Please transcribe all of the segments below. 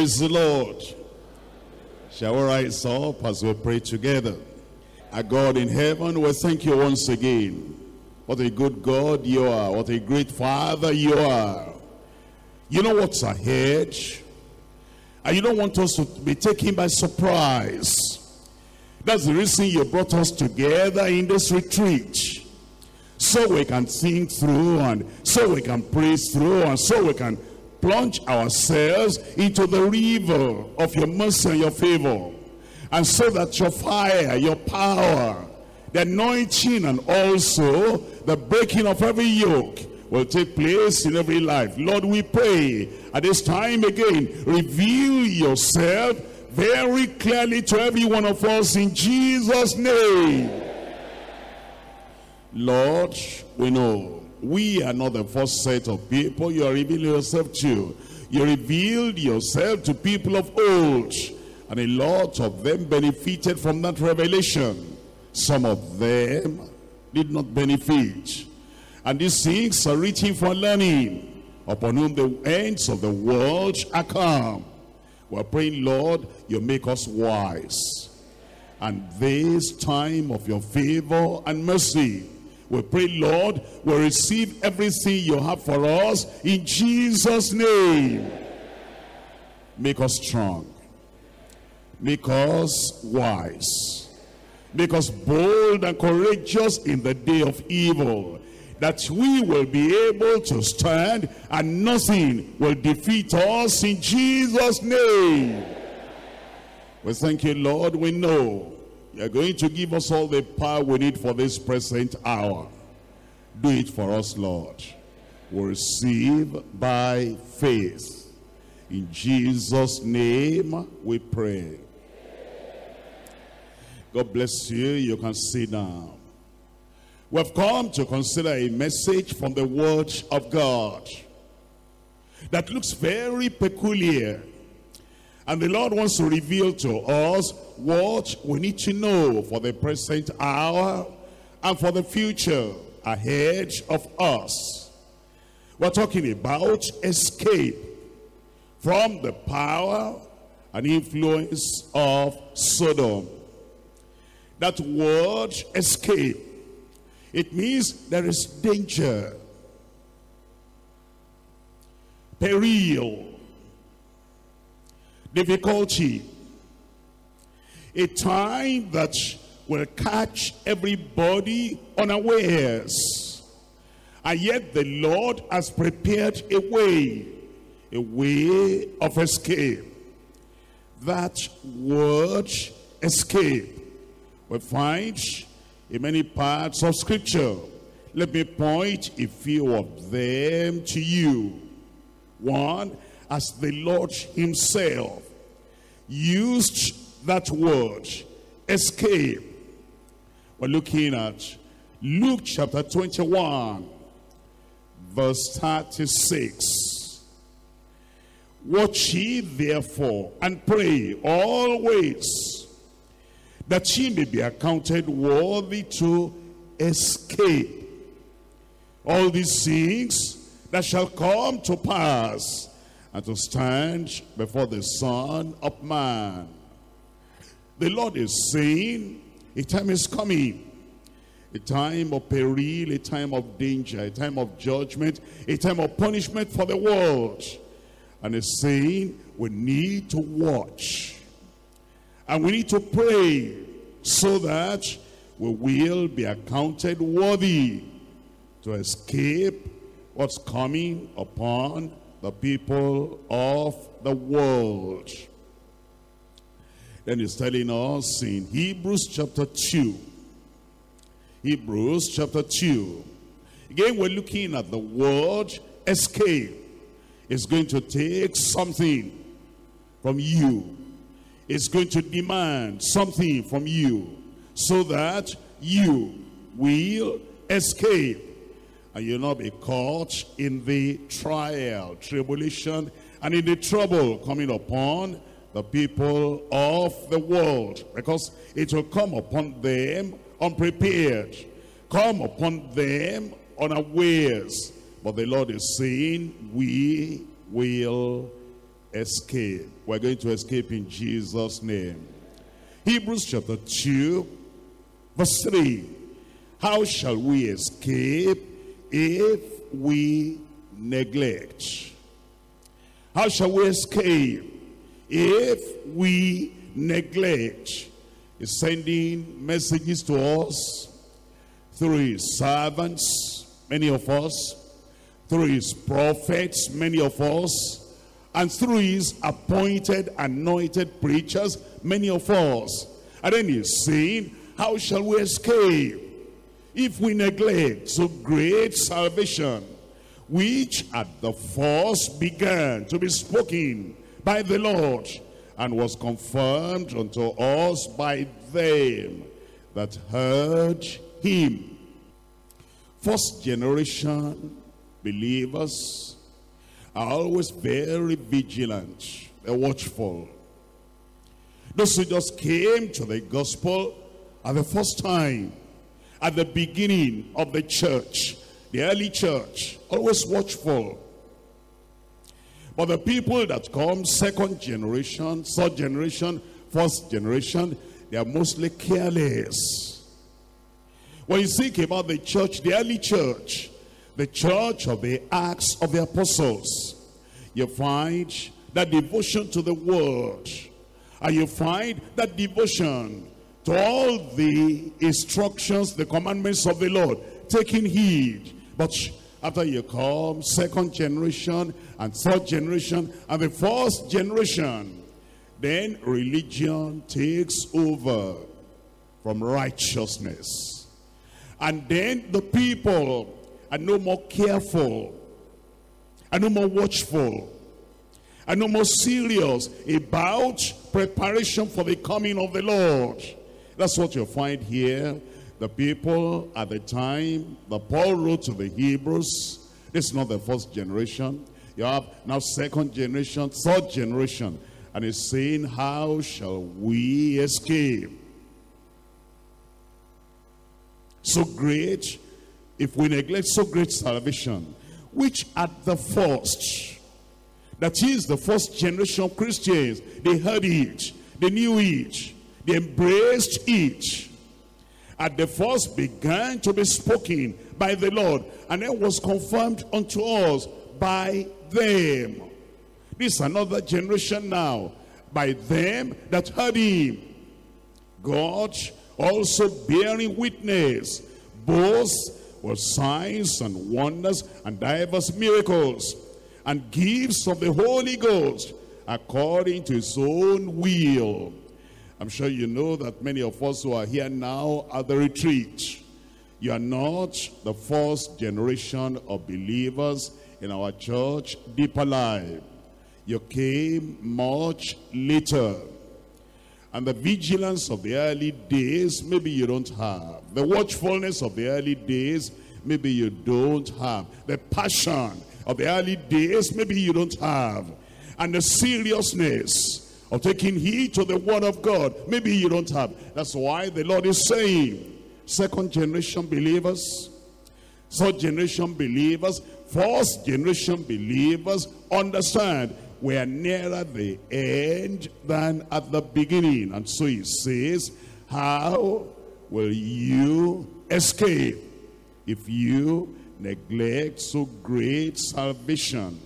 Praise the Lord. Shall we rise up as we pray together? Our God in heaven, we thank you once again. What a good God you are. What a great Father you are. You know what's ahead. And you don't want us to be taken by surprise. That's the reason you brought us together in this retreat. So we can think through and so we can praise through and so we can plunge ourselves into the river of your mercy and your favor. And so that your fire, your power, the anointing and also the breaking of every yoke will take place in every life. Lord, we pray at this time again, reveal yourself very clearly to every one of us in Jesus' name. Lord, we know we are not the first set of people you are revealing yourself to. You revealed yourself to people of old, and a lot of them benefited from that revelation. Some of them did not benefit. And these things are written for learning, upon whom the ends of the world are come. We're praying, Lord, you make us wise. And this time of your favor and mercy, we pray, Lord, we receive everything you have for us in Jesus' name. Make us strong. Make us wise. Make us bold and courageous in the day of evil. That we will be able to stand and nothing will defeat us in Jesus' name. We thank you, Lord. We know you're going to give us all the power we need for this present hour. Do it for us, Lord. We receive by faith. In Jesus' name we pray. God bless you. You can sit down. We've come to consider a message from the Word of God that looks very peculiar. And the Lord wants to reveal to us what we need to know for the present hour and for the future ahead of us. We're talking about escape from the power and influence of Sodom. That word escape, it means there is danger, peril, difficulty, a time that will catch everybody unawares. And yet the Lord has prepared a way, a way of escape. That word escape we find in many parts of scripture. Let me point a few of them to you. One, as the Lord himself used that word, escape. We're looking at Luke chapter 21, verse 36. Watch ye therefore and pray always that ye may be accounted worthy to escape all these things that shall come to pass and to stand before the Son of Man. The Lord is saying, a time is coming, a time of peril, a time of danger, a time of judgment, a time of punishment for the world. And he's saying, we need to watch. And we need to pray so that we will be accounted worthy to escape what's coming upon the people of the world. Then he's telling us in Hebrews chapter 2. Hebrews chapter 2. Again, we're looking at the word escape. It's going to take something from you. It's going to demand something from you so that you will escape and you'll not be caught in the trial, tribulation, and in the trouble coming upon the people of the world. Because it will come upon them unprepared, come upon them unawares. But the Lord is saying, we will escape. We're going to escape in Jesus' name. Hebrews chapter 2, verse 3. How shall we escape if we neglect? How shall we escape if we neglect? Sending messages to us through his servants, many of us, through his prophets, many of us, and through his appointed, anointed preachers, many of us. And then he's saying, how shall we escape if we neglect so great salvation, which at the first began to be spoken by the Lord, and was confirmed unto us by them that heard him. First generation believers are always very vigilant, they're watchful. Those who just came to the gospel at the first time, at the beginning of the church, the early church, always watchful. But the people that come second generation, third generation, first generation, they are mostly careless. When you think about the church, the early church, the church of the Acts of the Apostles, you find that devotion to the word. And you find that devotion to all the instructions, the commandments of the Lord, taking heed. But after you come, second generation and third generation and the fourth generation, then religion takes over from righteousness. And then the people are no more careful, are no more watchful, are no more serious about preparation for the coming of the Lord. That's what you find here. The people at the time that Paul wrote to the Hebrews, this is not the first generation. You have now second generation, third generation. And he's saying, how shall we escape? So great, if we neglect so great salvation, which at the first, that is the first generation of Christians, they heard it, they knew it, they embraced it. At the first began to be spoken by the Lord, and it was confirmed unto us by them. This is another generation now. By them that heard him. God also bearing witness, both with signs and wonders and diverse miracles, and gifts of the Holy Ghost, according to his own will. I'm sure you know that many of us who are here now at the retreat, you are not the first generation of believers in our church, Deeper Life. You came much later. And the vigilance of the early days, maybe you don't have. The watchfulness of the early days, maybe you don't have. The passion of the early days, maybe you don't have. And the seriousness of taking heed to the word of God, maybe you don't have. That's why the Lord is saying, second generation believers, third generation believers, fourth generation believers, understand we are nearer the end than at the beginning. And so he says, how will you escape if you neglect so great salvation?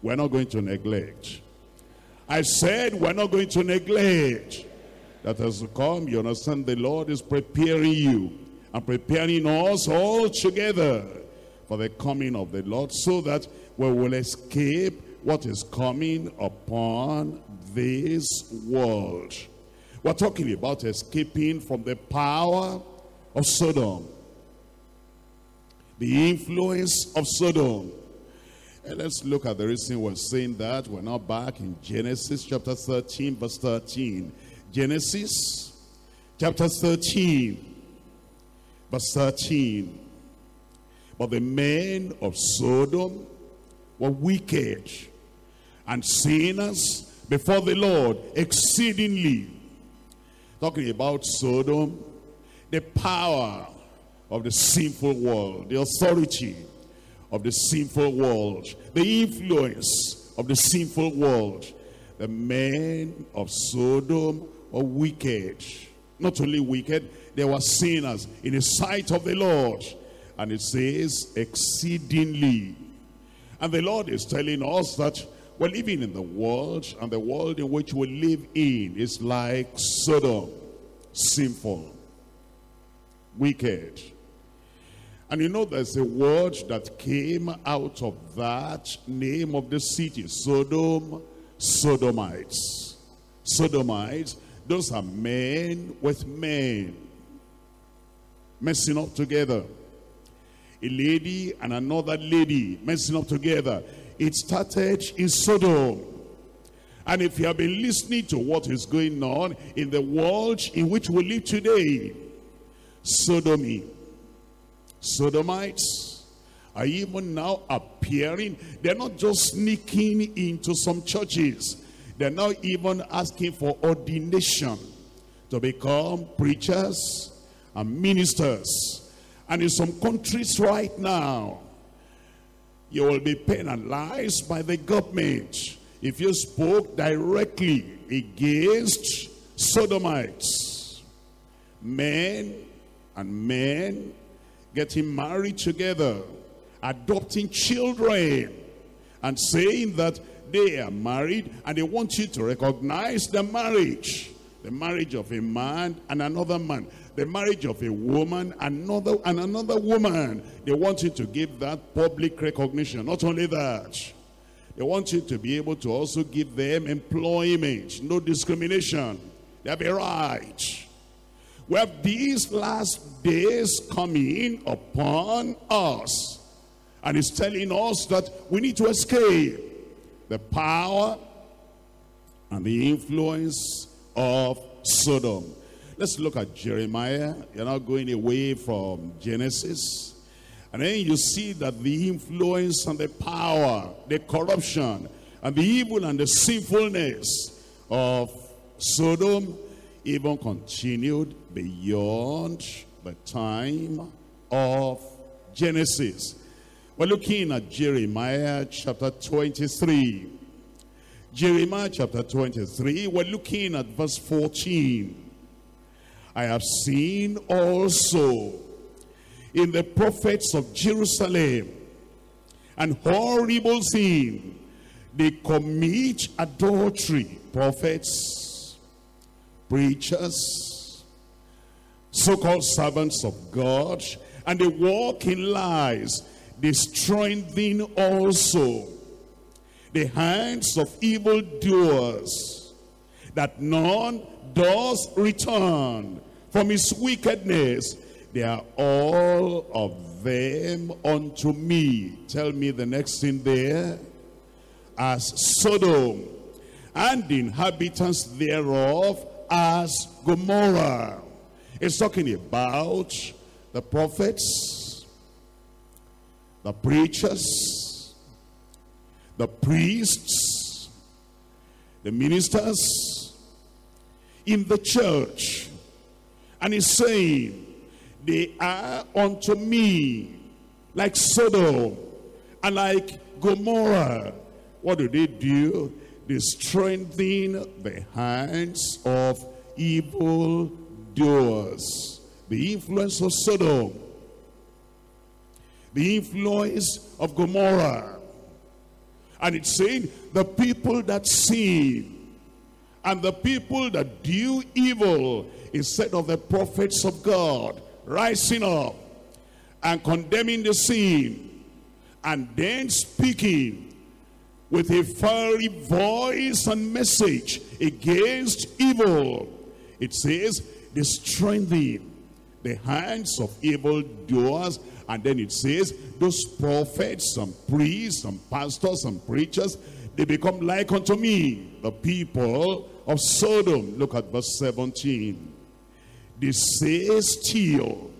We're not going to neglect. I said we're not going to neglect. That has come, you understand, the Lord is preparing you and preparing us all together for the coming of the Lord so that we will escape what is coming upon this world. We're talking about escaping from the power of Sodom. The influence of Sodom. And let's look at the reason we're saying that. We're now back in Genesis chapter 13, verse 13. Genesis chapter 13, verse 13. But the men of Sodom were wicked and sinners before the Lord exceedingly. Talking about Sodom, the power of the sinful world, the authority of the sinful world, the influence of the sinful world. the men of Sodom were wicked. Not only wicked, they were sinners in the sight of the Lord. And it says, exceedingly. And the Lord is telling us that we're living in the world, and the world in which we live in is like Sodom, sinful, wicked. And you know there's a word that came out of that name of the city, Sodom, Sodomites. Sodomites, those are men with men messing up together. A lady and another lady messing up together. It started in Sodom. And if you have been listening to what is going on in the world in which we live today, sodomy, sodomites are even now appearing. They're not just sneaking into some churches. They're now even asking for ordination to become preachers and ministers. And in some countries right now, you will be penalized by the government if you spoke directly against sodomites. Men and men getting married together, adopting children, and saying that they are married and they want you to recognize the marriage. The marriage of a man and another man. The marriage of a woman another, and another woman. They want you to give that public recognition. Not only that, they want you to be able to also give them employment. No discrimination. They have a right. We have these last days coming upon us. And it's telling us that we need to escape the power and the influence of Sodom. Let's look at Jeremiah. You're not going away from Genesis. And then you see that the influence and the power, the corruption, and the evil and the sinfulness of Sodom even continued beyond the time of Genesis. We're looking at Jeremiah chapter 23. Jeremiah chapter 23, we're looking at verse 14. I have seen also in the prophets of Jerusalem an horrible sin. They commit adultery. Prophets, preachers, so-called servants of God, and they walk in lies, destroying them also the hands of evildoers, that none does return from his wickedness. They are all of them unto me. Tell me the next thing there. As Sodom and the inhabitants thereof as Gomorrah. It's talking about the prophets, the preachers, the priests, the ministers in the church. And he's saying, they are unto me like Sodom and like Gomorrah. What do they do? They strengthen the hands of evil doers. The influence of Sodom. The influence of Gomorrah. And it's saying the people that sin and the people that do evil instead of the prophets of God rising up and condemning the sin and then speaking with a fiery voice and message against evil. It says, destroying the hands of evil doers. And then it says, those prophets some priests some pastors and preachers, they become like unto me, the people of Sodom. Look at verse 17 they say still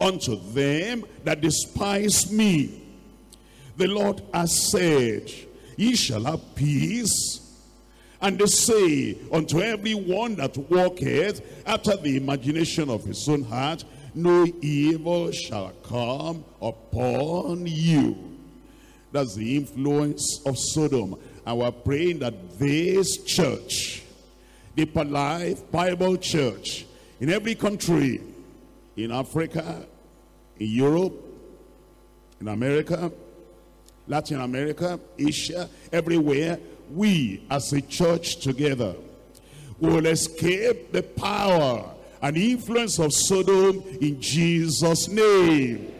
unto them that despise me. The Lord has said, ye shall have peace. And they say unto every one that walketh after the imagination of his own heart, no evil shall come upon you. That's the influence of Sodom. And we're praying that this church, Deeper Life Bible Church, in every country, in Africa, in Europe, in America, Latin America, Asia, everywhere, we as a church together will escape the power and influence of Sodom in Jesus' name.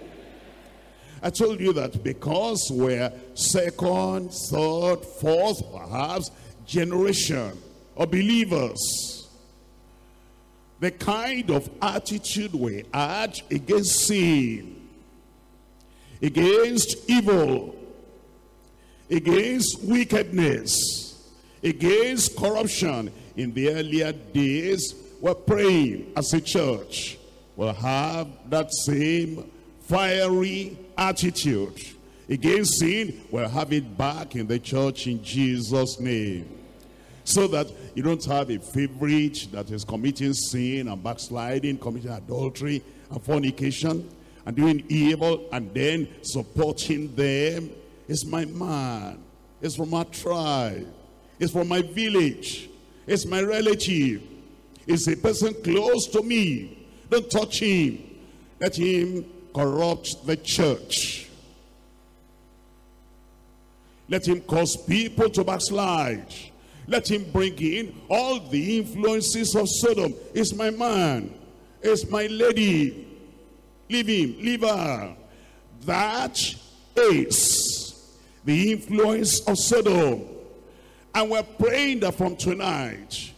I told you that because we're second, third, fourth, perhaps, generation of believers, the kind of attitude we had against sin, against evil, against wickedness, against corruption in the earlier days, we're praying as a church. We'll have that same fiery attitude against sin. We'll have it back in the church in Jesus' name. So that you don't have a favorite that is committing sin and backsliding, committing adultery and fornication and doing evil and then supporting them. It's my man. It's from my tribe. It's from my village. It's my relative. It's a person close to me. Don't touch him. Let him corrupt the church. Let him cause people to backslide. Let him bring in all the influences of Sodom. It's my man. It's my lady. Leave him. Leave her. That is the influence of Sodom. And we're praying that from tonight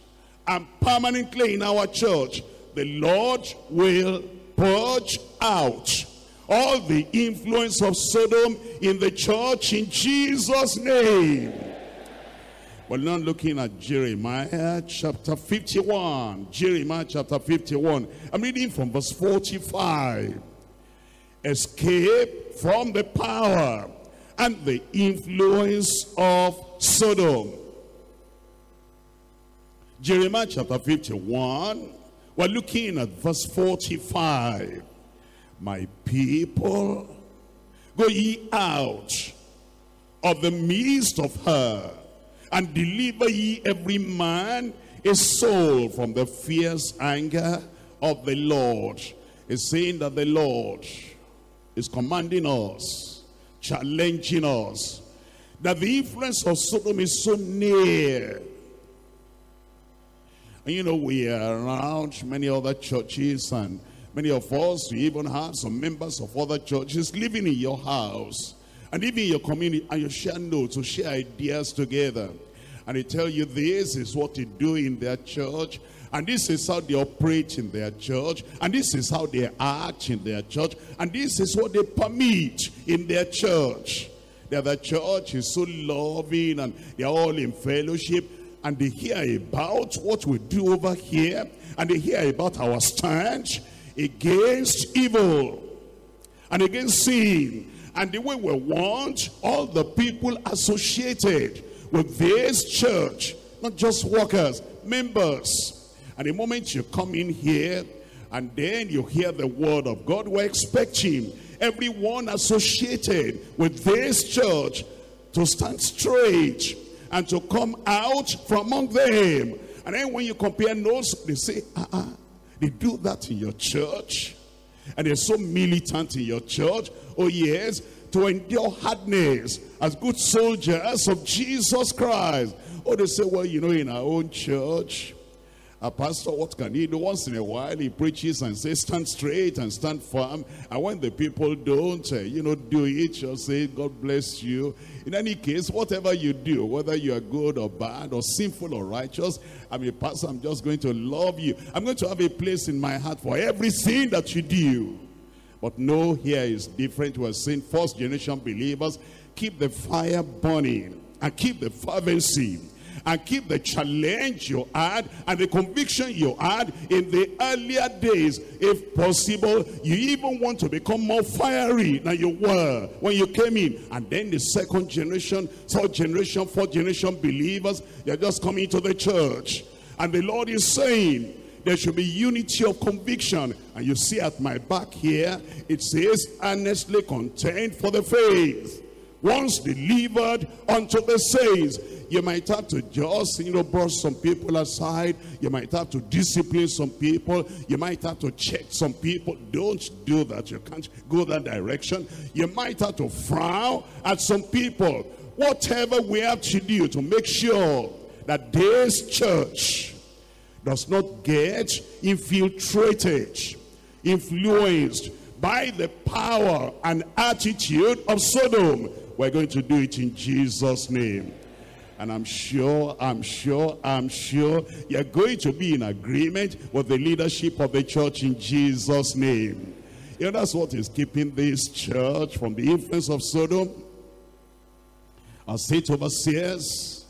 and permanently in our church, the Lord will purge out all the influence of Sodom in the church in Jesus' name. We're now looking at Jeremiah chapter 51. Jeremiah chapter 51. I'm reading from verse 45. Escape from the power and the influence of Sodom. Jeremiah chapter 51. We're looking at verse 45. My people, go ye out of the midst of her, and deliver ye every man his soul from the fierce anger of the Lord. It's saying that the Lord is commanding us, challenging us, that the influence of Sodom is so near and you know, we are around many other churches and many of us, we even have some members of other churches living in your house and even in your community and you share notes or share ideas together. And they tell you this is what they do in their church and this is how they operate in their church. And this is how they act in their church. And this is what they permit in their church. The church is so loving and they're all in fellowship. And they hear about what we do over here. And they hear about our stand against evil and against sin. And the way we want all the people associated with this church. Not just workers members and the moment you come in here and then you hear the word of God we're expecting everyone associated with this church to stand straight and to come out from among them. And then when you compare notes, they say, uh, uh, they do that in your church. And they're so militant in your church. Oh yes, to endure hardness as good soldiers of Jesus Christ. Oh, they say, well, you know, in our own church, a pastor, what can he do? Once in a while, he preaches and says, stand straight and stand firm. And when the people don't, uh, you know, do it, just say, God bless you. In any case, whatever you do, whether you are good or bad or sinful or righteous, I'm a pastor, I'm just going to love you. I'm going to have a place in my heart for every sin that you do. But no, here is different. We're saying first generation believers, keep the fire burning and keep the fervency and keep the challenge you had and the conviction you had in the earlier days. If possible, you even want to become more fiery than you were when you came in. And then the second generation, third generation, fourth generation believers, they're just coming to the church. And the Lord is saying, there should be unity of conviction. And you see at my back here, it says, earnestly contend for the faith once delivered unto the saints. You might have to just, you know, brush some people aside. You might have to discipline some people. You might have to check some people. Don't do that. You can't go that direction. You might have to frown at some people. Whatever we have to do to make sure that this church does not get infiltrated, influenced by the power and attitude of Sodom. We're going to do it in Jesus' name. And I'm sure, I'm sure, I'm sure you're going to be in agreement with the leadership of the church in Jesus' name. You know, that's what is keeping this church from the influence of Sodom. Our state overseers,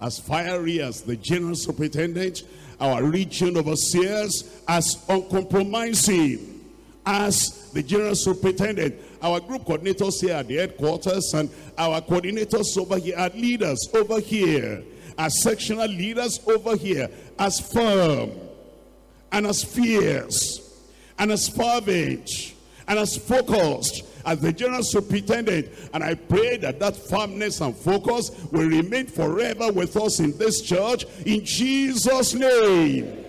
as fiery as the general superintendent, our region overseers, as uncompromising as the general superintendent, our group coordinators here at the headquarters, and our coordinators over here, our leaders over here, our sectional leaders over here, as firm and as fierce and as fervent and as focused as the general superintendent. And I pray that that firmness and focus will remain forever with us in this church in Jesus' name.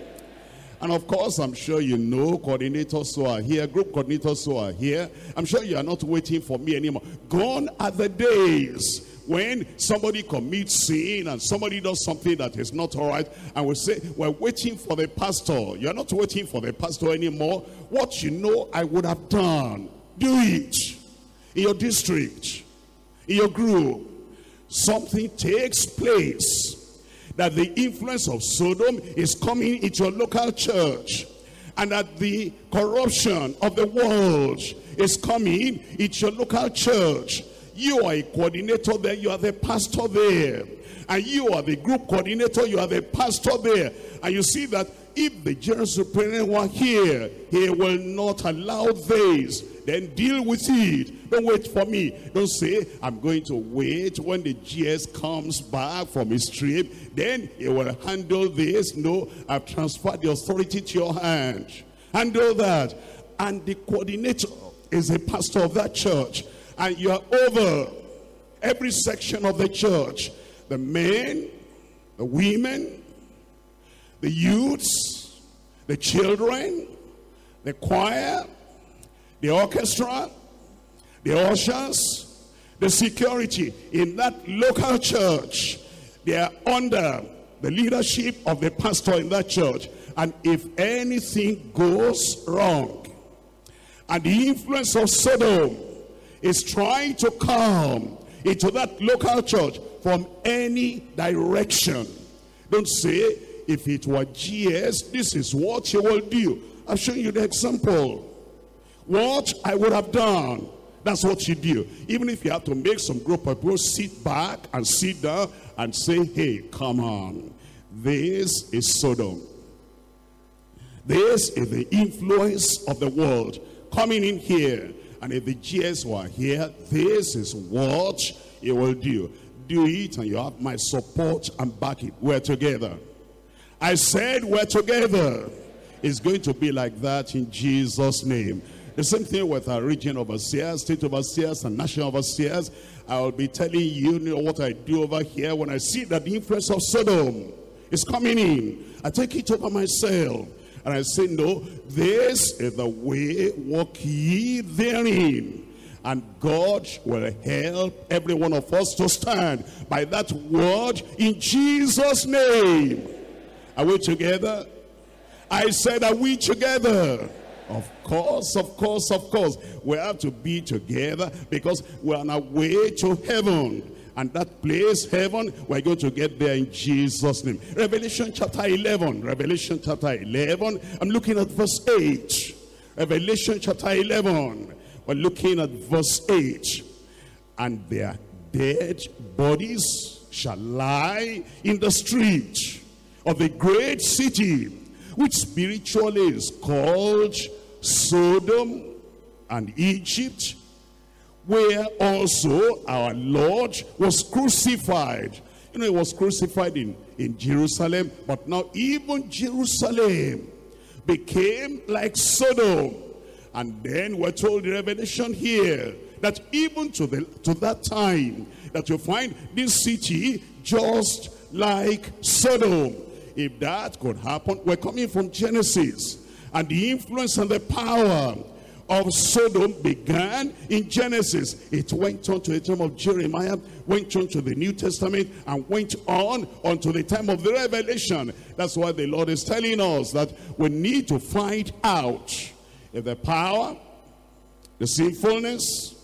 And of course, I'm sure you know coordinators who are here, group coordinators who are here. I'm sure you are not waiting for me anymore. Gone are the days when somebody commits sin and somebody does something that is not all right and we say we're waiting for the pastor. You're not waiting for the pastor anymore. What you know i would have done. Do it. In your district in your group something takes place that the influence of Sodom is coming into your local church and that the corruption of the world is coming into your local church. You are a coordinator there, you are the pastor there. And you are the group coordinator, you are the pastor there. And you see that if the general superintendent were here, he will not allow this. Then deal with it. Don't wait for me. Don't say, I'm going to wait when the GS comes back from his trip. Then he will handle this. No, I've transferred the authority to your hand. Handle that. And the coordinator is a pastor of that church. And you are over every section of the church. The men, the women, the youths, the children, the choir, the orchestra, the ushers, the security in that local church. They are under the leadership of the pastor in that church. And if anything goes wrong, and the influence of Sodom is trying to come into that local church from any direction, don't say, if it were GS, this is what you will do. I've shown you the example. What I would have done. That's what you do. Even if you have to make some group of people sit back and sit down and say, hey, come on. This is Sodom. This is the influence of the world coming in here. And if the GS were here, this is what you will do. Do it and you have my support and back it. We're together. I said we're together. It's going to be like that in Jesus' name. The same thing with our region overseers, state overseers, and national overseers. I will be telling you, you know, what I do over here when I see that the influence of Sodom is coming in. I take it over myself. And I say, no, this is the way, walk ye therein. And God will help every one of us to stand by that word in Jesus' name. Are we together? I said, are we together? Of course, of course, of course. We have to be together because we're on our way to heaven. And that place, heaven, we're going to get there in Jesus' name. Revelation chapter 11. Revelation chapter 11. I'm looking at verse 8. Revelation chapter 11. We're looking at verse 8. And their dead bodies shall lie in the street of the great city, which spiritually is called Sodom and Egypt, where also our Lord was crucified. You know, he was crucified in, in Jerusalem, but now even Jerusalem became like Sodom. And then we're told the revelation here that even to, the, to that time, that you find this city just like Sodom. If that could happen, we're coming from Genesis. And the influence and the power of Sodom began in Genesis. It went on to the time of Jeremiah, went on to the New Testament, and went on unto the time of the Revelation. That's why the Lord is telling us that we need to find out if the power, the sinfulness,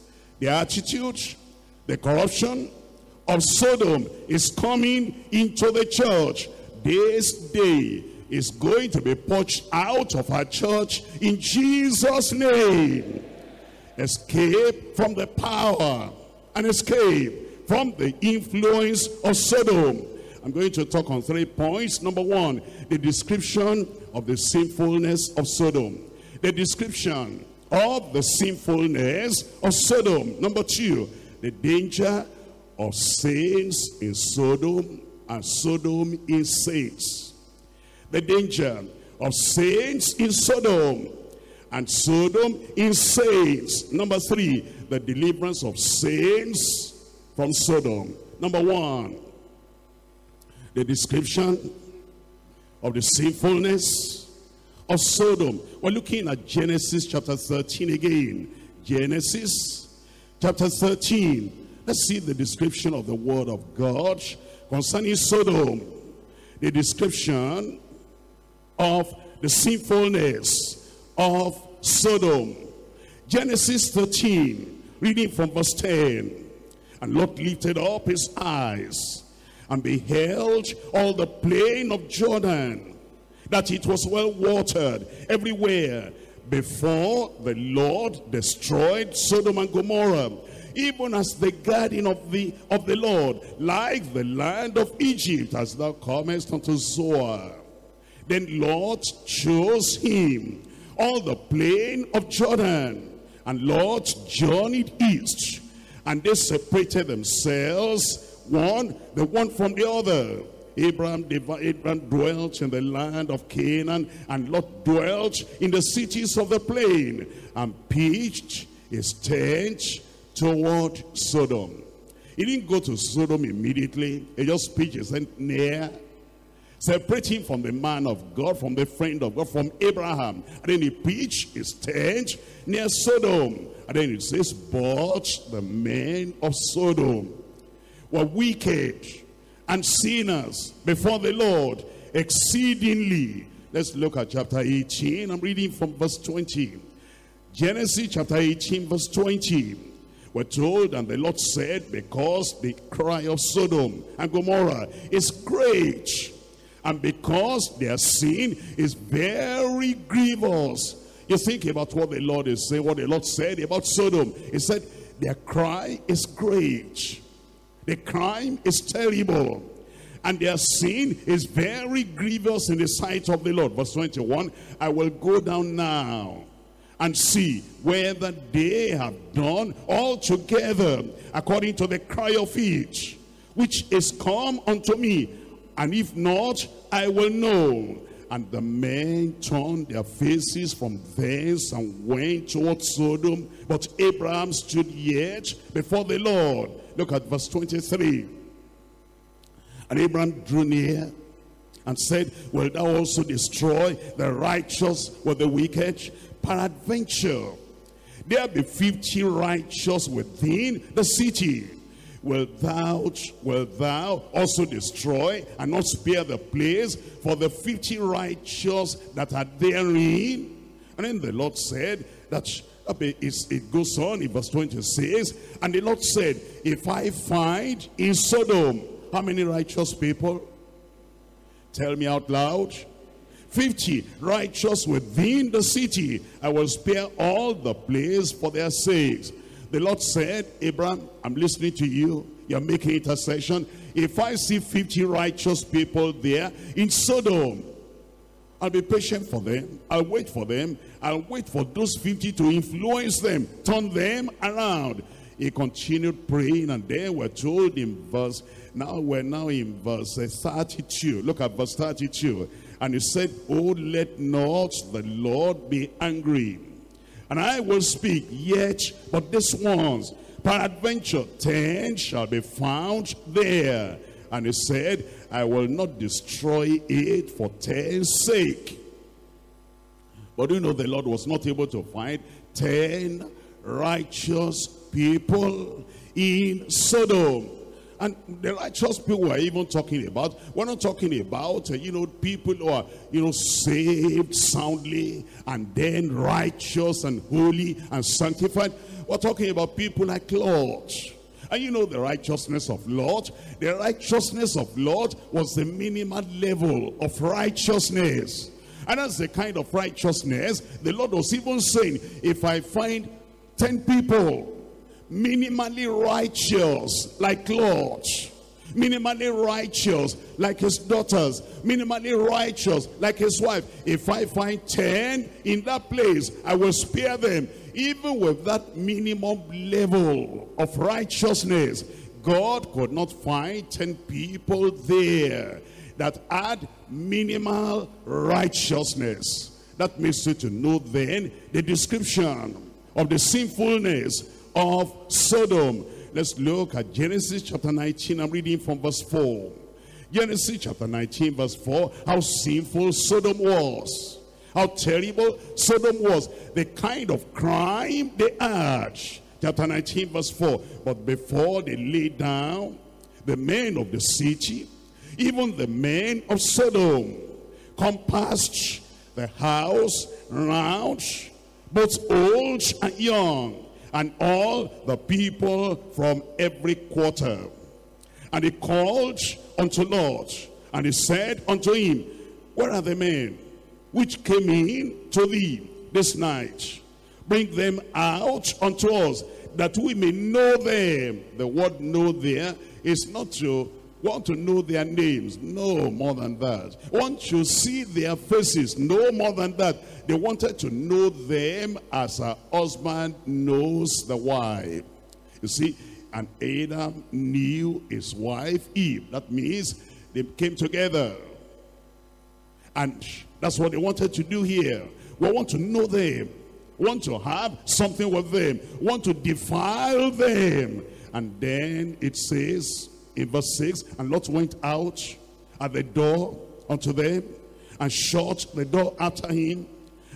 the attitude, the corruption of Sodom is coming into the church. This day is going to be purged out of our church in Jesus' name. Escape from the power and escape from the influence of Sodom. I'm going to talk on three points. Number one, the description of the sinfulness of Sodom. The description of the sinfulness of Sodom. Number two, the danger of saints in Sodom and Sodom in saints the danger of saints in Sodom and Sodom in saints. Number three, the deliverance of saints from Sodom. Number one, the description of the sinfulness of Sodom. We're looking at Genesis chapter 13 again. Genesis chapter 13. Let's see the description of the word of God concerning Sodom. The description of the sinfulness of Sodom. Genesis 13, reading from verse 10. And Lot lifted up his eyes and beheld all the plain of Jordan, that it was well watered everywhere before the Lord destroyed Sodom and Gomorrah even as the garden of the of the Lord, like the land of Egypt, as thou comest unto Zoar. Then Lot chose him all the plain of Jordan. And Lot journeyed east. And they separated themselves, one, the one from the other. Abraham, Abraham dwelt in the land of Canaan, and Lot dwelt in the cities of the plain, and pitched his tent toward Sodom. He didn't go to Sodom immediately. He just pitched his near Separate him from the man of God, from the friend of God, from Abraham. And then he pitched his tent near Sodom. And then it says, but the men of Sodom were wicked and sinners before the Lord exceedingly. Let's look at chapter 18. I'm reading from verse 20. Genesis chapter 18 verse 20. We're told, and the Lord said, because the cry of Sodom and Gomorrah is great, and because their sin is very grievous. You think about what the Lord is saying, what the Lord said about Sodom. He said, their cry is great. The crime is terrible. And their sin is very grievous in the sight of the Lord. Verse 21, I will go down now and see whether they have done altogether according to the cry of each, which is come unto me and if not, I will know. And the men turned their faces from thence and went towards Sodom. But Abraham stood yet before the Lord. Look at verse 23. And Abraham drew near and said, Will thou also destroy the righteous with the wicked? Peradventure, there be fifty righteous within the city will thou, will thou also destroy and not spare the place for the 50 righteous that are therein? And then the Lord said that it goes on in verse 26, and the Lord said, if I find in Sodom, how many righteous people? Tell me out loud. 50 righteous within the city. I will spare all the place for their sakes. The Lord said, Abraham, I'm listening to you. You're making intercession. If I see 50 righteous people there in Sodom, I'll be patient for them. I'll wait for them. I'll wait for those 50 to influence them, turn them around. He continued praying, and then we're told in verse, now we're now in verse 32. Look at verse 32. And he said, Oh, let not the Lord be angry And I will speak, yet, but this once, peradventure, ten shall be found there. And he said, I will not destroy it for ten's sake. But you know the Lord was not able to find ten righteous people in Sodom. And the righteous people we're even talking about, we're not talking about, uh, you know, people who are, you know, saved soundly and then righteous and holy and sanctified. We're talking about people like Lot. And you know the righteousness of Lot? The righteousness of Lot was the minimal level of righteousness. And that's the kind of righteousness the Lord was even saying, if I find 10 people minimally righteous like Lot, minimally righteous like his daughters, minimally righteous like his wife. If I find 10 in that place, I will spare them. Even with that minimum level of righteousness, God could not find 10 people there that had minimal righteousness. That makes you to know then the description of the sinfulness of Sodom. Let's look at Genesis chapter 19. I'm reading from verse 4. Genesis chapter 19 verse 4. How sinful Sodom was. How terrible Sodom was. The kind of crime they had. Chapter 19 verse 4. But before they lay down, the men of the city, even the men of Sodom, compassed the house round, both old and young, and all the people from every quarter. And he called unto Lot, and he said unto him, Where are the men which came in to thee this night? Bring them out unto us, that we may know them. The word know there is not to want to know their names. No more than that. Want to see their faces. No more than that. They wanted to know them as a husband knows the wife. You see, and Adam knew his wife Eve. That means they came together. And that's what they wanted to do here. We want to know them. Want to have something with them. Want to defile them. And then it says in verse 6, And Lot went out at the door unto them and shut the door after him.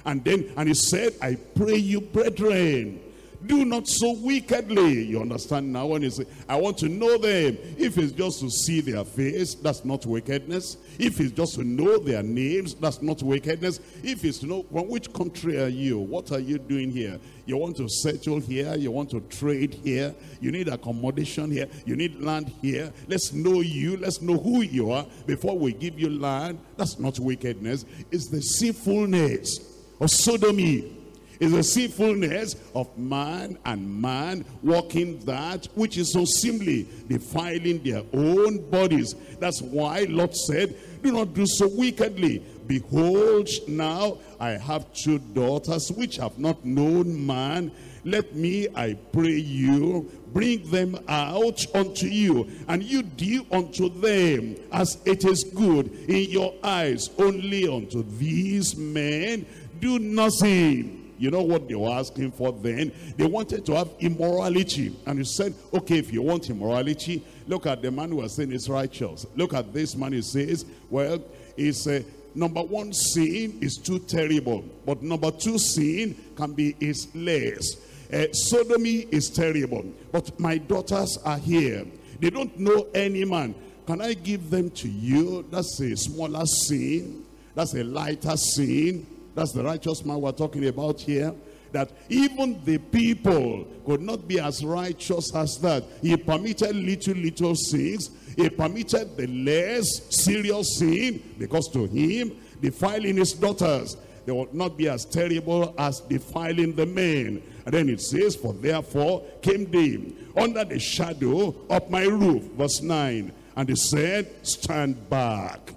And then, and he said, I pray you, brethren, do not so wickedly. You understand now when you say, I want to know them. If it's just to see their face, that's not wickedness. If it's just to know their names, that's not wickedness. If it's to know, from which country are you? What are you doing here? You want to settle here. You want to trade here. You need accommodation here. You need land here. Let's know you. Let's know who you are before we give you land. That's not wickedness. It's the sinfulness of sodomy is the sinfulness of man and man walking that which is so simply defiling their own bodies. That's why Lot said, do not do so wickedly. Behold, now I have two daughters which have not known man. Let me, I pray you, bring them out unto you, and you do unto them as it is good in your eyes. Only unto these men do nothing you know what they were asking for then? They wanted to have immorality. And he said, okay, if you want immorality, look at the man who was saying is righteous. Look at this man, he says, well, it's a, number one sin is too terrible. But number two sin can be is less. Uh, sodomy is terrible. But my daughters are here. They don't know any man. Can I give them to you? That's a smaller sin. That's a lighter sin that's the righteous man we're talking about here. That even the people could not be as righteous as that. He permitted little, little sins. He permitted the less serious sin because to him, defiling his daughters, they would not be as terrible as defiling the men. And then it says, for therefore came they under the shadow of my roof. Verse 9. And he said, stand back.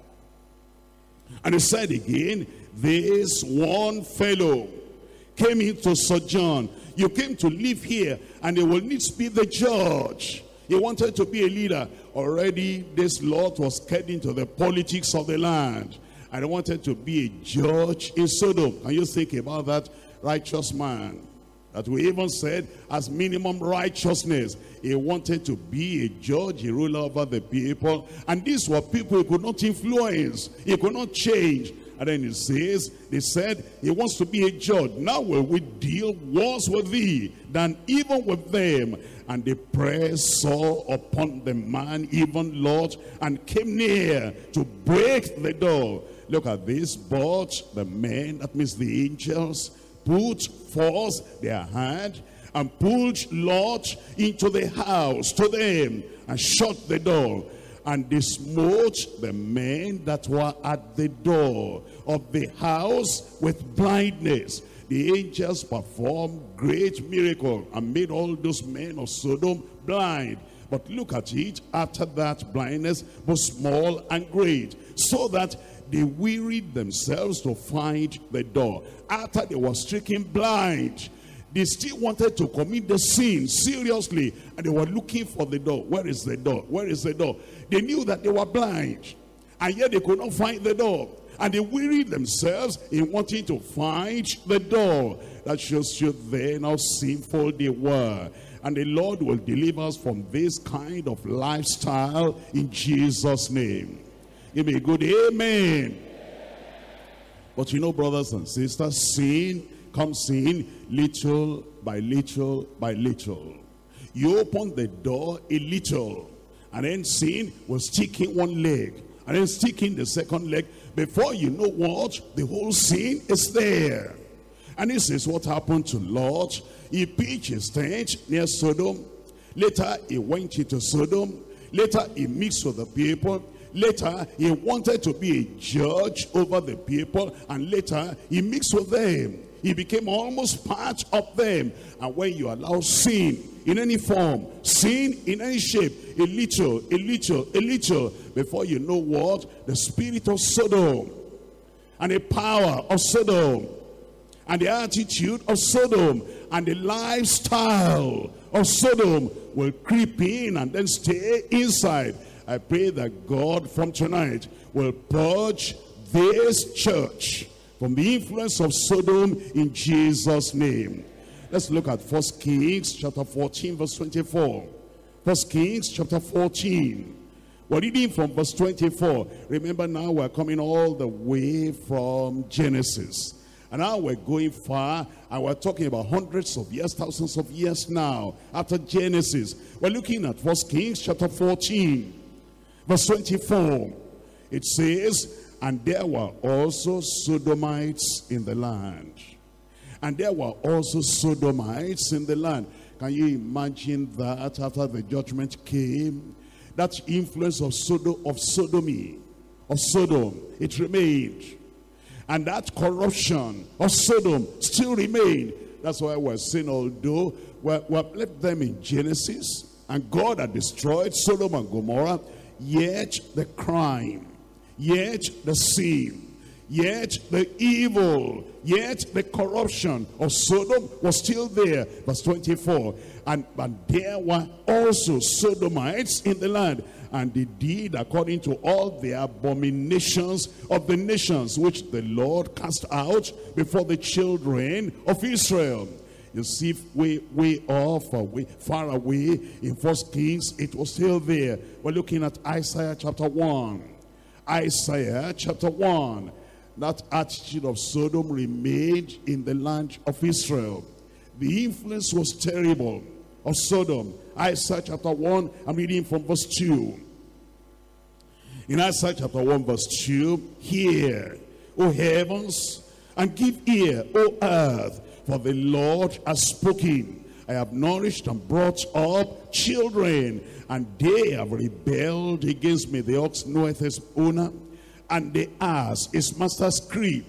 And he said again, this one fellow came into sojourn. You came to live here and he will need to be the judge. He wanted to be a leader. Already this Lot was getting to the politics of the land. And he wanted to be a judge in Sodom. Can you think about that righteous man? that we even said as minimum righteousness. He wanted to be a judge, a ruler over the people. And these were people he could not influence. He could not change. And then he says, they said, he wants to be a judge. Now will we deal worse with thee than even with them. And the press saw upon the man, even Lot, and came near to break the door. Look at this, but the men, that means the angels, put forth their hand and pulled Lot into the house to them and shut the door. And they smote the men that were at the door of the house with blindness. The angels performed great miracle and made all those men of Sodom blind. But look at it, after that blindness, was small and great, so that they wearied themselves to find the door. After they were stricken blind, they still wanted to commit the sin seriously. And they were looking for the door. Where is the door? Where is the door? They knew that they were blind. And yet they could not find the door. And they wearied themselves in wanting to find the door. That shows you then how sinful they were. And the Lord will deliver us from this kind of lifestyle in Jesus' name. Give me a good amen. But you know, brothers and sisters, sin comes in little by little by little. You open the door a little, and then sin will stick in one leg, and then stick in the second leg. Before you know what, the whole sin is there. And this is what happened to Lot. He pitched his tent near Sodom. Later, he went into Sodom. Later, he mixed with the people. Later, he wanted to be a judge over the people. And later, he mixed with them. He became almost part of them. And when you allow sin in any form, sin in any shape, a little, a little, a little, before you know what, the spirit of Sodom and the power of Sodom and the attitude of Sodom and the lifestyle of Sodom will creep in and then stay inside. I pray that God from tonight will purge this church from the influence of Sodom in Jesus' name. Let's look at First Kings chapter 14 verse 24. First Kings chapter 14. We're reading from verse 24. Remember now we're coming all the way from Genesis. And now we're going far and we're talking about hundreds of years, thousands of years now after Genesis. We're looking at First Kings chapter 14 verse 24. It says, and there were also Sodomites in the land. And there were also Sodomites in the land. Can you imagine that after the judgment came? That influence of, Sodom, of sodomy, of Sodom, it remained. And that corruption of Sodom still remained. That's why we're saying, although we have left them in Genesis, and God had destroyed Sodom and Gomorrah, yet the crime Yet the sin, yet the evil, yet the corruption of Sodom was still there. Verse 24. And, and there were also Sodomites in the land. And they did according to all the abominations of the nations which the Lord cast out before the children of Israel. You see, way, way off, way, far away in First Kings, it was still there. We're looking at Isaiah chapter 1. Isaiah chapter 1. That attitude of Sodom remained in the land of Israel. The influence was terrible of Sodom. Isaiah chapter 1, I'm reading from verse 2. In Isaiah chapter 1 verse 2, Hear, O heavens, and give ear, O earth, for the Lord has spoken. I have nourished and brought up children, and they have rebelled against me. The ox knoweth his owner, and the ass his master's crib.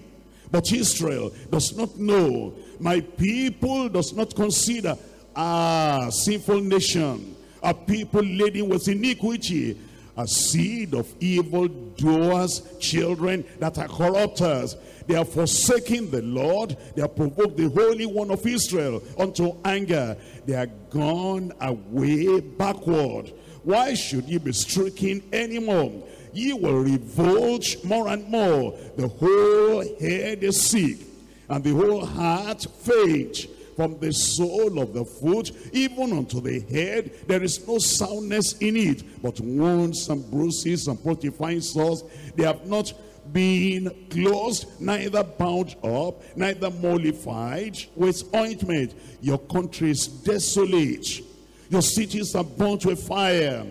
But Israel does not know. My people does not consider. Ah, sinful nation, a people laden with iniquity, a seed of evil doers, children that are corrupters. They have forsaken the Lord. They have provoked the Holy One of Israel unto anger. They are gone away backward. Why should ye be stricken anymore? Ye will revolt more and more. The whole head is sick, and the whole heart faint. from the sole of the foot even unto the head. There is no soundness in it, but wounds and bruises and fortifying sores. They have not been closed, neither bound up, neither mollified with ointment. Your country is desolate. Your cities are burnt with fire.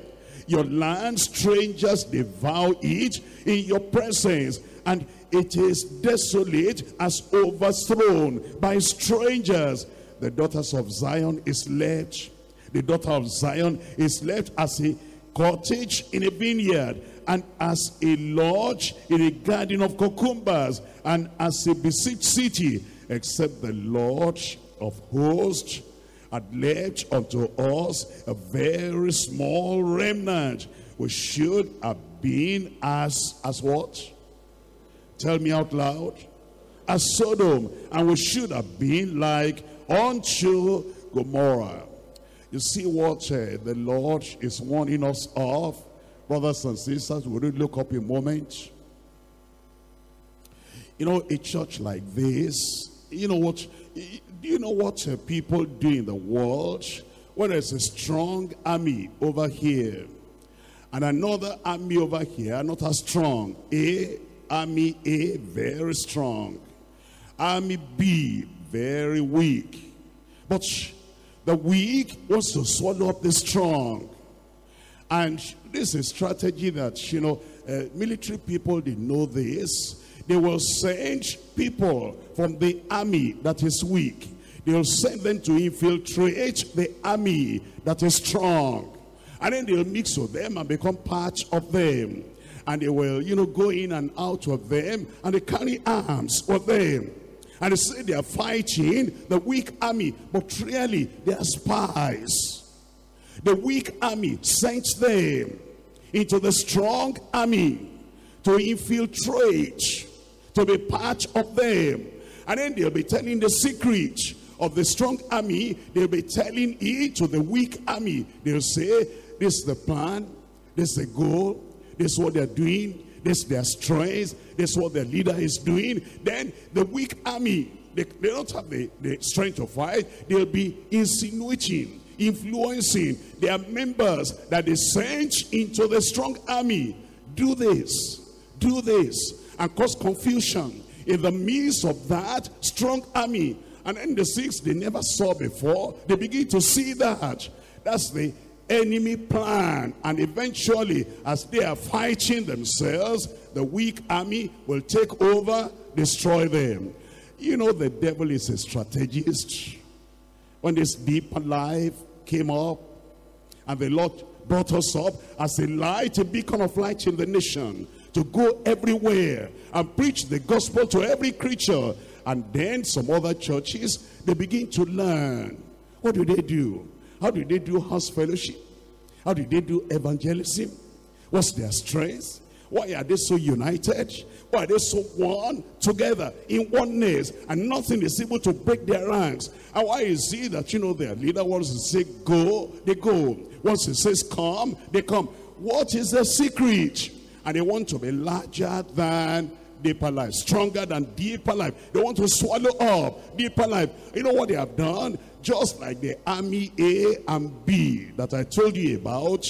Your land, strangers devour it in your presence. And it is desolate as overthrown by strangers. The daughters of Zion is left. The daughter of Zion is left as a cottage in a vineyard and as a lodge in a garden of cucumbers and as a besieged city except the Lord of hosts had left unto us a very small remnant we should have been as as what? Tell me out loud. As Sodom and we should have been like unto Gomorrah. You see what uh, the Lord is warning us of brothers and sisters would you look up a moment? You know a church like this you know what do you know what uh, people do in the world when there's a strong army over here and another army over here not as strong? A army a very strong. Army b very weak. But the weak wants to swallow up the strong. And this is a strategy that you know uh, military people they know this they will send people from the army that is weak. They will send them to infiltrate the army that is strong. And then they'll mix with them and become part of them. And they will, you know, go in and out of them. And they carry arms with them. And they say they are fighting the weak army. But really, they are spies. The weak army sends them into the strong army to infiltrate to be part of them. And then they'll be telling the secret of the strong army. They'll be telling it to the weak army. They'll say, this is the plan, this is the goal, this is what they're doing, this is their strength, this is what their leader is doing. Then the weak army, they, they don't have the, the strength to fight. They'll be insinuating, influencing their members that they sent into the strong army. Do this, do this, and cause confusion in the midst of that strong army. And in the six they never saw before, they begin to see that. That's the enemy plan. And eventually, as they are fighting themselves, the weak army will take over, destroy them. You know, the devil is a strategist. When this deeper life came up, and the Lord brought us up as a light, a beacon of light in the nation to go everywhere and preach the gospel to every creature. And then some other churches, they begin to learn. What do they do? How do they do house fellowship? How do they do evangelism? What's their strength? Why are they so united? Why are they so one together in oneness and nothing is able to break their ranks? And why is it that, you know, their leader wants to say go, they go. Once he says come, they come. What is the secret? and they want to be larger than deeper life, stronger than deeper life. They want to swallow up deeper life. You know what they have done? Just like the army A and B that I told you about,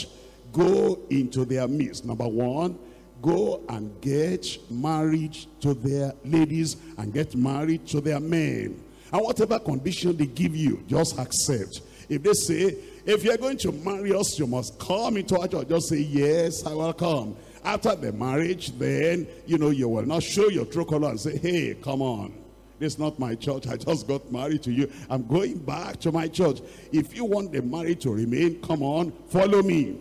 go into their midst. Number one, go and get married to their ladies and get married to their men. And whatever condition they give you, just accept. If they say, if you're going to marry us, you must come into our church. Just say, yes, I will come. After the marriage, then, you know, you will not show your true color and say, hey, come on. This is not my church. I just got married to you. I'm going back to my church. If you want the marriage to remain, come on, follow me.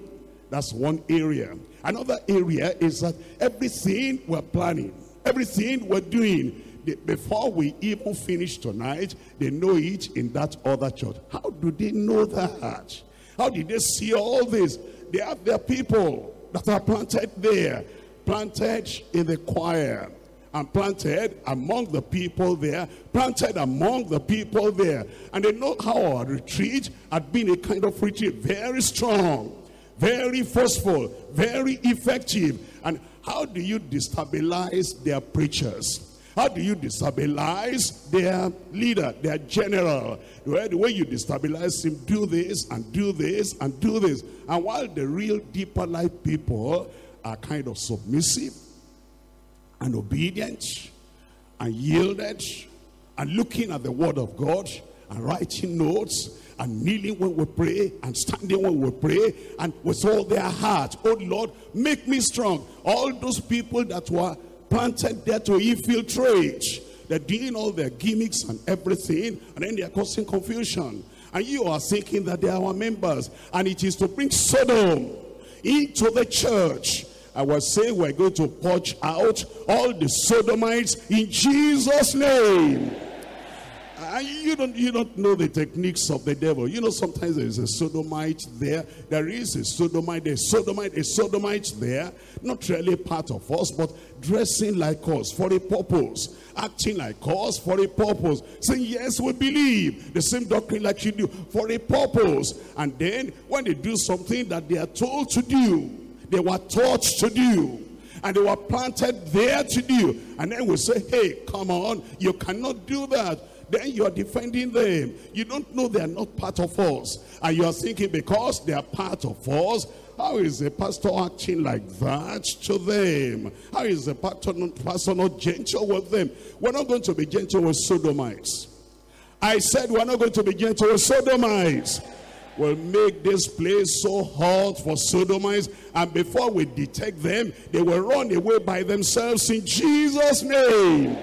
That's one area. Another area is that everything we're planning, everything we're doing, before we even finish tonight, they know it in that other church. How do they know that? How did they see all this? They have their people that are planted there, planted in the choir, and planted among the people there, planted among the people there. And they know how our retreat had been a kind of retreat, very strong, very forceful, very effective. And how do you destabilize their preachers? How do you destabilize their leader, their general? The way you destabilize him, do this and do this and do this. And while the real deeper life people are kind of submissive and obedient and yielded and looking at the word of God and writing notes and kneeling when we pray and standing when we pray and with all their heart. Oh Lord, make me strong. All those people that were planted there to infiltrate. They're doing all their gimmicks and everything, and then they're causing confusion. And you are thinking that they are our members, and it is to bring Sodom into the church. I was saying we're going to purge out all the Sodomites in Jesus' name. And you don't, you don't know the techniques of the devil. You know, sometimes there is a sodomite there. There is a sodomite, a sodomite, a sodomite there. Not really part of us, but dressing like us for a purpose. Acting like us for a purpose. Saying, yes, we believe. The same doctrine like you do for a purpose. And then when they do something that they are told to do, they were taught to do and they were planted there to do. And then we say, hey, come on, you cannot do that then you are defending them. You don't know they are not part of us. And you are thinking because they are part of us, how is a pastor acting like that to them? How is a pastor not, pastor not gentle with them? We're not going to be gentle with sodomites. I said we're not going to be gentle with sodomites. We'll make this place so hot for sodomites. And before we detect them, they will run away by themselves in Jesus' name.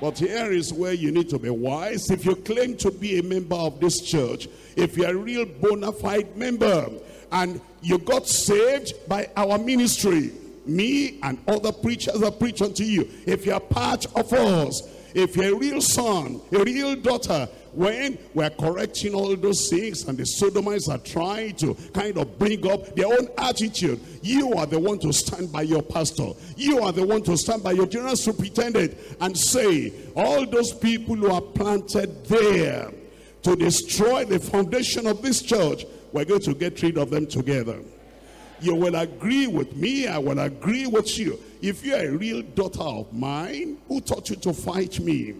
But here is where you need to be wise. If you claim to be a member of this church, if you're a real bona fide member, and you got saved by our ministry, me and other preachers are preaching to you. If you're part of us, if you're a real son, a real daughter, when we're correcting all those things and the sodomites are trying to kind of bring up their own attitude, you are the one to stand by your pastor. You are the one to stand by your general superintendent and say, all those people who are planted there to destroy the foundation of this church, we're going to get rid of them together. You will agree with me, I will agree with you. If you're a real daughter of mine, who taught you to fight me?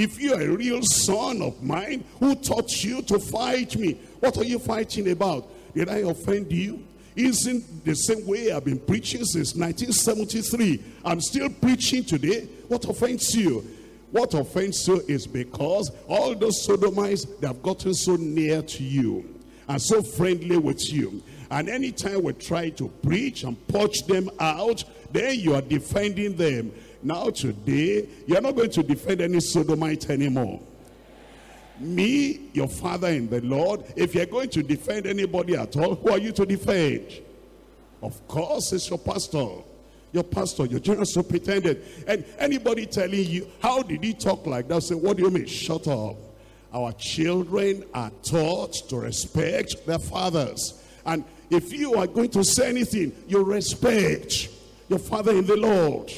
If you're a real son of mine, who taught you to fight me? What are you fighting about? Did I offend you? Isn't the same way I've been preaching since 1973. I'm still preaching today. What offends you? What offends you is because all those sodomites, they have gotten so near to you and so friendly with you. And anytime we try to preach and purge them out, then you are defending them. Now today, you're not going to defend any sodomite anymore. Me, your father in the Lord, if you're going to defend anybody at all, who are you to defend? Of course, it's your pastor. Your pastor, your general superintendent. And anybody telling you, how did he talk like that? Say, what do you mean? Shut up. Our children are taught to respect their fathers. And if you are going to say anything, you respect your father in the Lord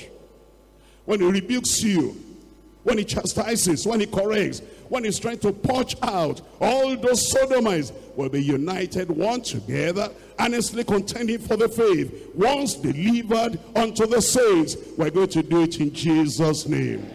when he rebukes you, when he chastises, when he corrects, when he's trying to purge out, all those sodomites will be united one together, honestly contending for the faith. Once delivered unto the saints, we're going to do it in Jesus' name.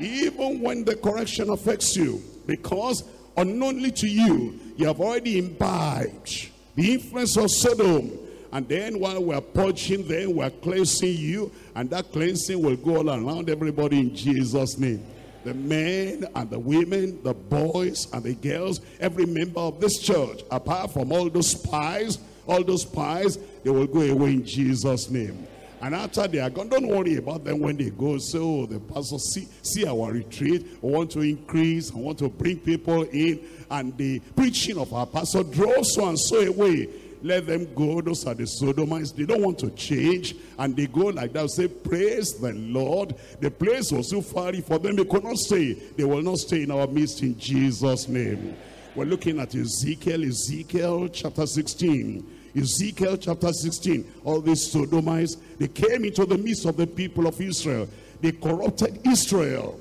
Even when the correction affects you, because unknowingly to you, you have already imbibed the influence of Sodom, and then while we're purging them, we're cleansing you. And that cleansing will go all around everybody in Jesus' name. The men and the women, the boys and the girls, every member of this church, apart from all those spies, all those spies, they will go away in Jesus' name. And after they are gone, don't worry about them when they go. So the pastor see, see our retreat. I want to increase. I want to bring people in. And the preaching of our pastor drove so and so away. Let them go. Those are the sodomites. They don't want to change. And they go like that. Say, praise the Lord. The place was too far for them. They could not stay. They will not stay in our midst in Jesus' name. We're looking at Ezekiel, Ezekiel chapter 16. Ezekiel chapter 16. All these sodomites, they came into the midst of the people of Israel. They corrupted Israel.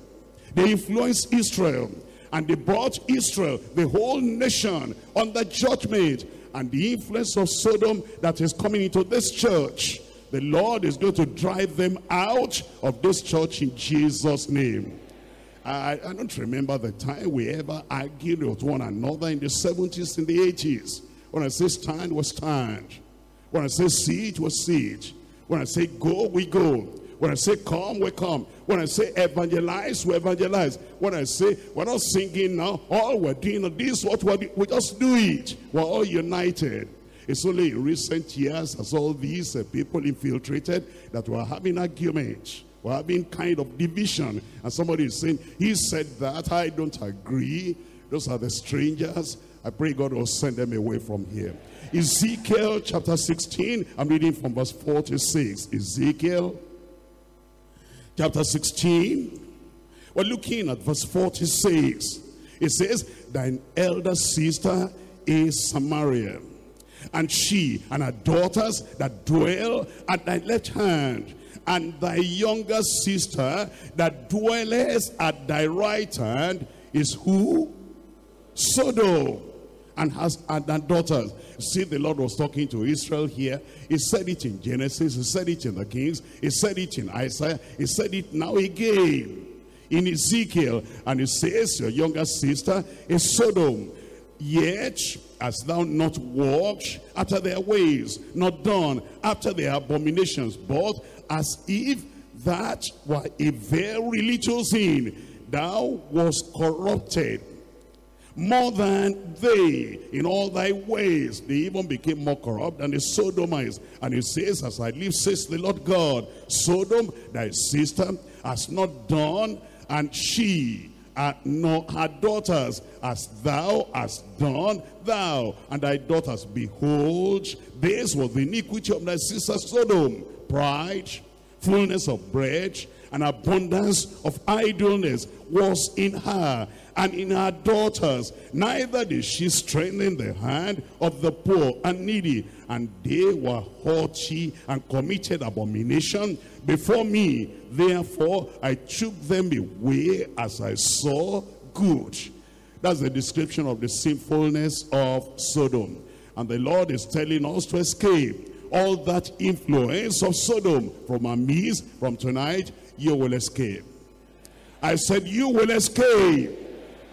They influenced Israel. And they brought Israel, the whole nation, under judgment and the influence of Sodom that is coming into this church The Lord is going to drive them out of this church in Jesus' name. I, I don't remember the time we ever argued with one another in the 70s and the 80s. When I say stand, we stand. When I say sit, we sit. When I say go, we go. When I say come, we come. When I say evangelize, we evangelize. When I say we're not singing now, all we're doing this, what we're doing, we just do it. We're all united. It's only in recent years as all these uh, people infiltrated that we're having arguments. We're having kind of division. And somebody is saying, he said that, I don't agree. Those are the strangers. I pray God will send them away from here. Ezekiel chapter 16, I'm reading from verse 46. Ezekiel chapter 16, we're looking at verse 46. It says, Thine elder sister is Samaria, and she and her daughters that dwell at thy left hand, and thy younger sister that dwelleth at thy right hand is who? Sodom and has and, daughters. See, the Lord was talking to Israel here. He said it in Genesis, he said it in the Kings, he said it in Isaiah, he said it now again in Ezekiel. And he says, Your younger sister is Sodom. Yet hast thou not walked after their ways, not done after their abominations, but as if that were a very little sin, thou was corrupted more than they in all thy ways. They even became more corrupt than the Sodomites. And he says, as I live, says the Lord God, Sodom, thy sister, has not done, and she uh, no, her daughters, as thou hast done, thou and thy daughters, behold, this was the iniquity of thy sister Sodom, pride, fullness of bread, and abundance of idleness was in her and in her daughters. Neither did she strengthen the hand of the poor and needy. And they were haughty and committed abomination before me. Therefore, I took them away as I saw good. That's the description of the sinfulness of Sodom. And the Lord is telling us to escape all that influence of Sodom from our midst. From tonight, you will escape. I said, you will escape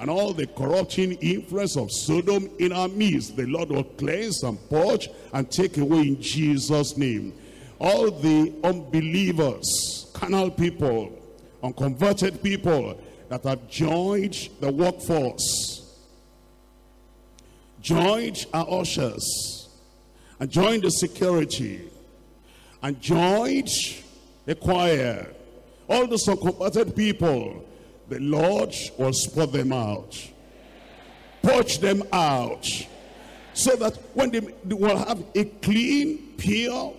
and all the corrupting influence of Sodom in our midst, the Lord will cleanse and purge and take away in Jesus' name. All the unbelievers, carnal people, unconverted people that have joined the workforce, joined our ushers, and joined the security, and joined the choir, all those unconverted people the Lord will spot them out. Purge them out. So that when they, they will have a clean, pure,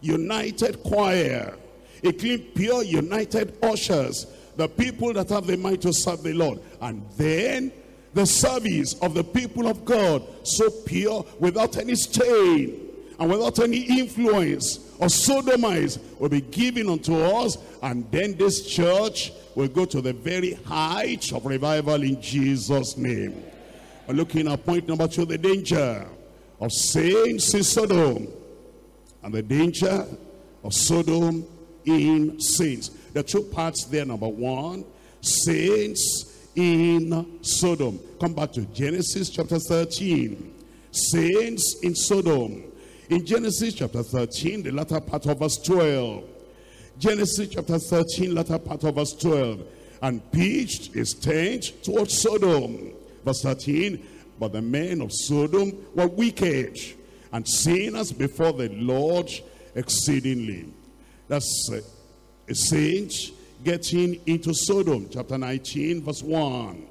united choir. A clean, pure, united ushers. The people that have the mind to serve the Lord. And then the service of the people of God. So pure, without any stain. And without any influence or sodomites will be given unto us. And then this church will go to the very height of revival in Jesus' name. We're looking at point number two, the danger of saints in Sodom and the danger of Sodom in saints. the two parts there. Number one, saints in Sodom. Come back to Genesis chapter 13. Saints in Sodom. In Genesis chapter 13, the latter part of verse 12. Genesis chapter 13, latter part of verse 12. And pitched his tent towards Sodom. Verse 13, but the men of Sodom were wicked and sinners before the Lord exceedingly. That's uh, a saint getting into Sodom. Chapter 19, verse 1.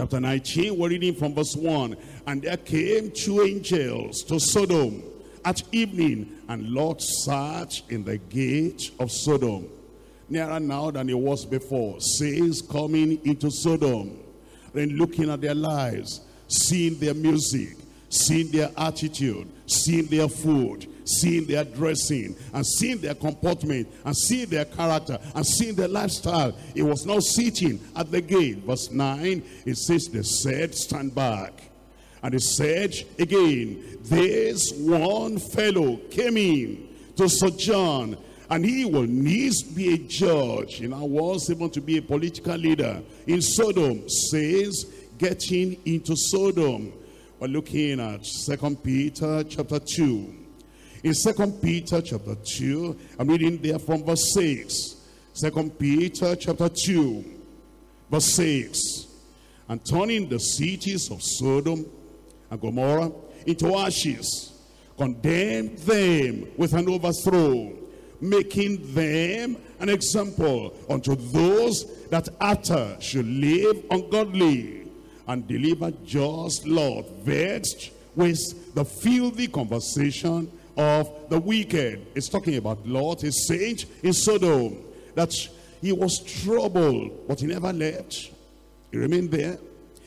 Chapter 19, we're reading from verse 1. And there came two angels to Sodom at evening, and Lot sat in the gate of Sodom, nearer now than he was before, says coming into Sodom, then looking at their lives, seeing their music, seeing their attitude, seeing their food, seeing their dressing, and seeing their comportment, and seeing their character, and seeing their lifestyle. He was now sitting at the gate. Verse 9, it says, they said, stand back. And he said again, this one fellow came in to sojourn. And he will needs be a judge. In our words, even to be a political leader. In Sodom, says, getting into Sodom. We're looking at Second Peter chapter 2. In Second Peter chapter 2, I'm reading there from verse 6. Second Peter chapter 2, verse 6. And turning the cities of Sodom and Gomorrah into ashes, condemned them with an overthrow, making them an example unto those that after should live ungodly and deliver just Lot, vexed with the filthy conversation of the wicked. It's talking about Lot, a saint in Sodom, that he was troubled, but he never left. He remained there.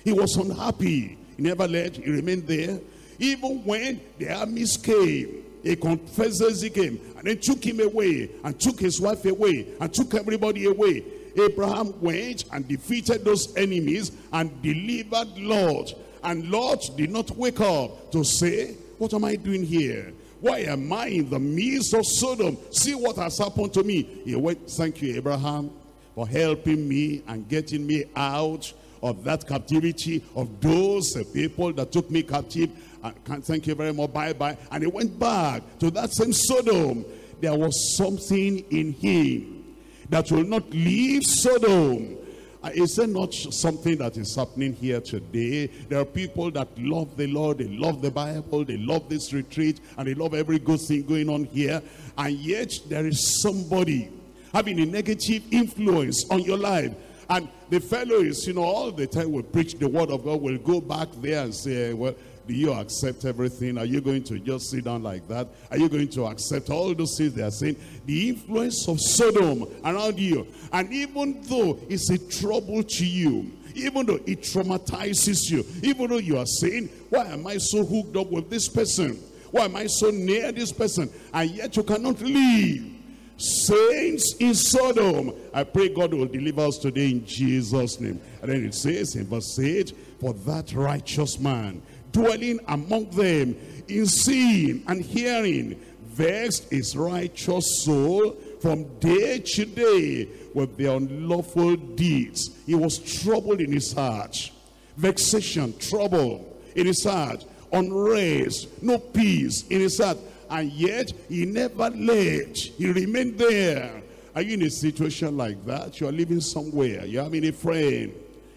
He was unhappy. He never left. He remained there. Even when the armies came, he confesses he came and then took him away and took his wife away and took everybody away. Abraham went and defeated those enemies and delivered Lot. And Lot did not wake up to say, what am I doing here? Why am I in the midst of Sodom? See what has happened to me. He went, thank you, Abraham, for helping me and getting me out of that captivity of those people that took me captive. And thank you very much. Bye-bye. And he went back to that same Sodom. There was something in him that will not leave Sodom. Uh, is there not something that is happening here today? There are people that love the Lord, they love the Bible, they love this retreat, and they love every good thing going on here. And yet there is somebody having a negative influence on your life. And the fellow is, you know, all the time we preach the word of God, we'll go back there and say, well, do you accept everything? Are you going to just sit down like that? Are you going to accept all those things they are saying? The influence of Sodom around you. And even though it's a trouble to you, even though it traumatizes you, even though you are saying, why am I so hooked up with this person? Why am I so near this person? And yet you cannot leave. Saints in Sodom. I pray God will deliver us today in Jesus' name. And then it says in verse 8, For that righteous man dwelling among them in seeing and hearing, vexed his righteous soul from day to day with their unlawful deeds. He was troubled in his heart. Vexation, trouble in his heart. Unrest, no peace in his heart. And yet, he never left. He remained there. Are you in a situation like that? You are living somewhere. You're having a friend,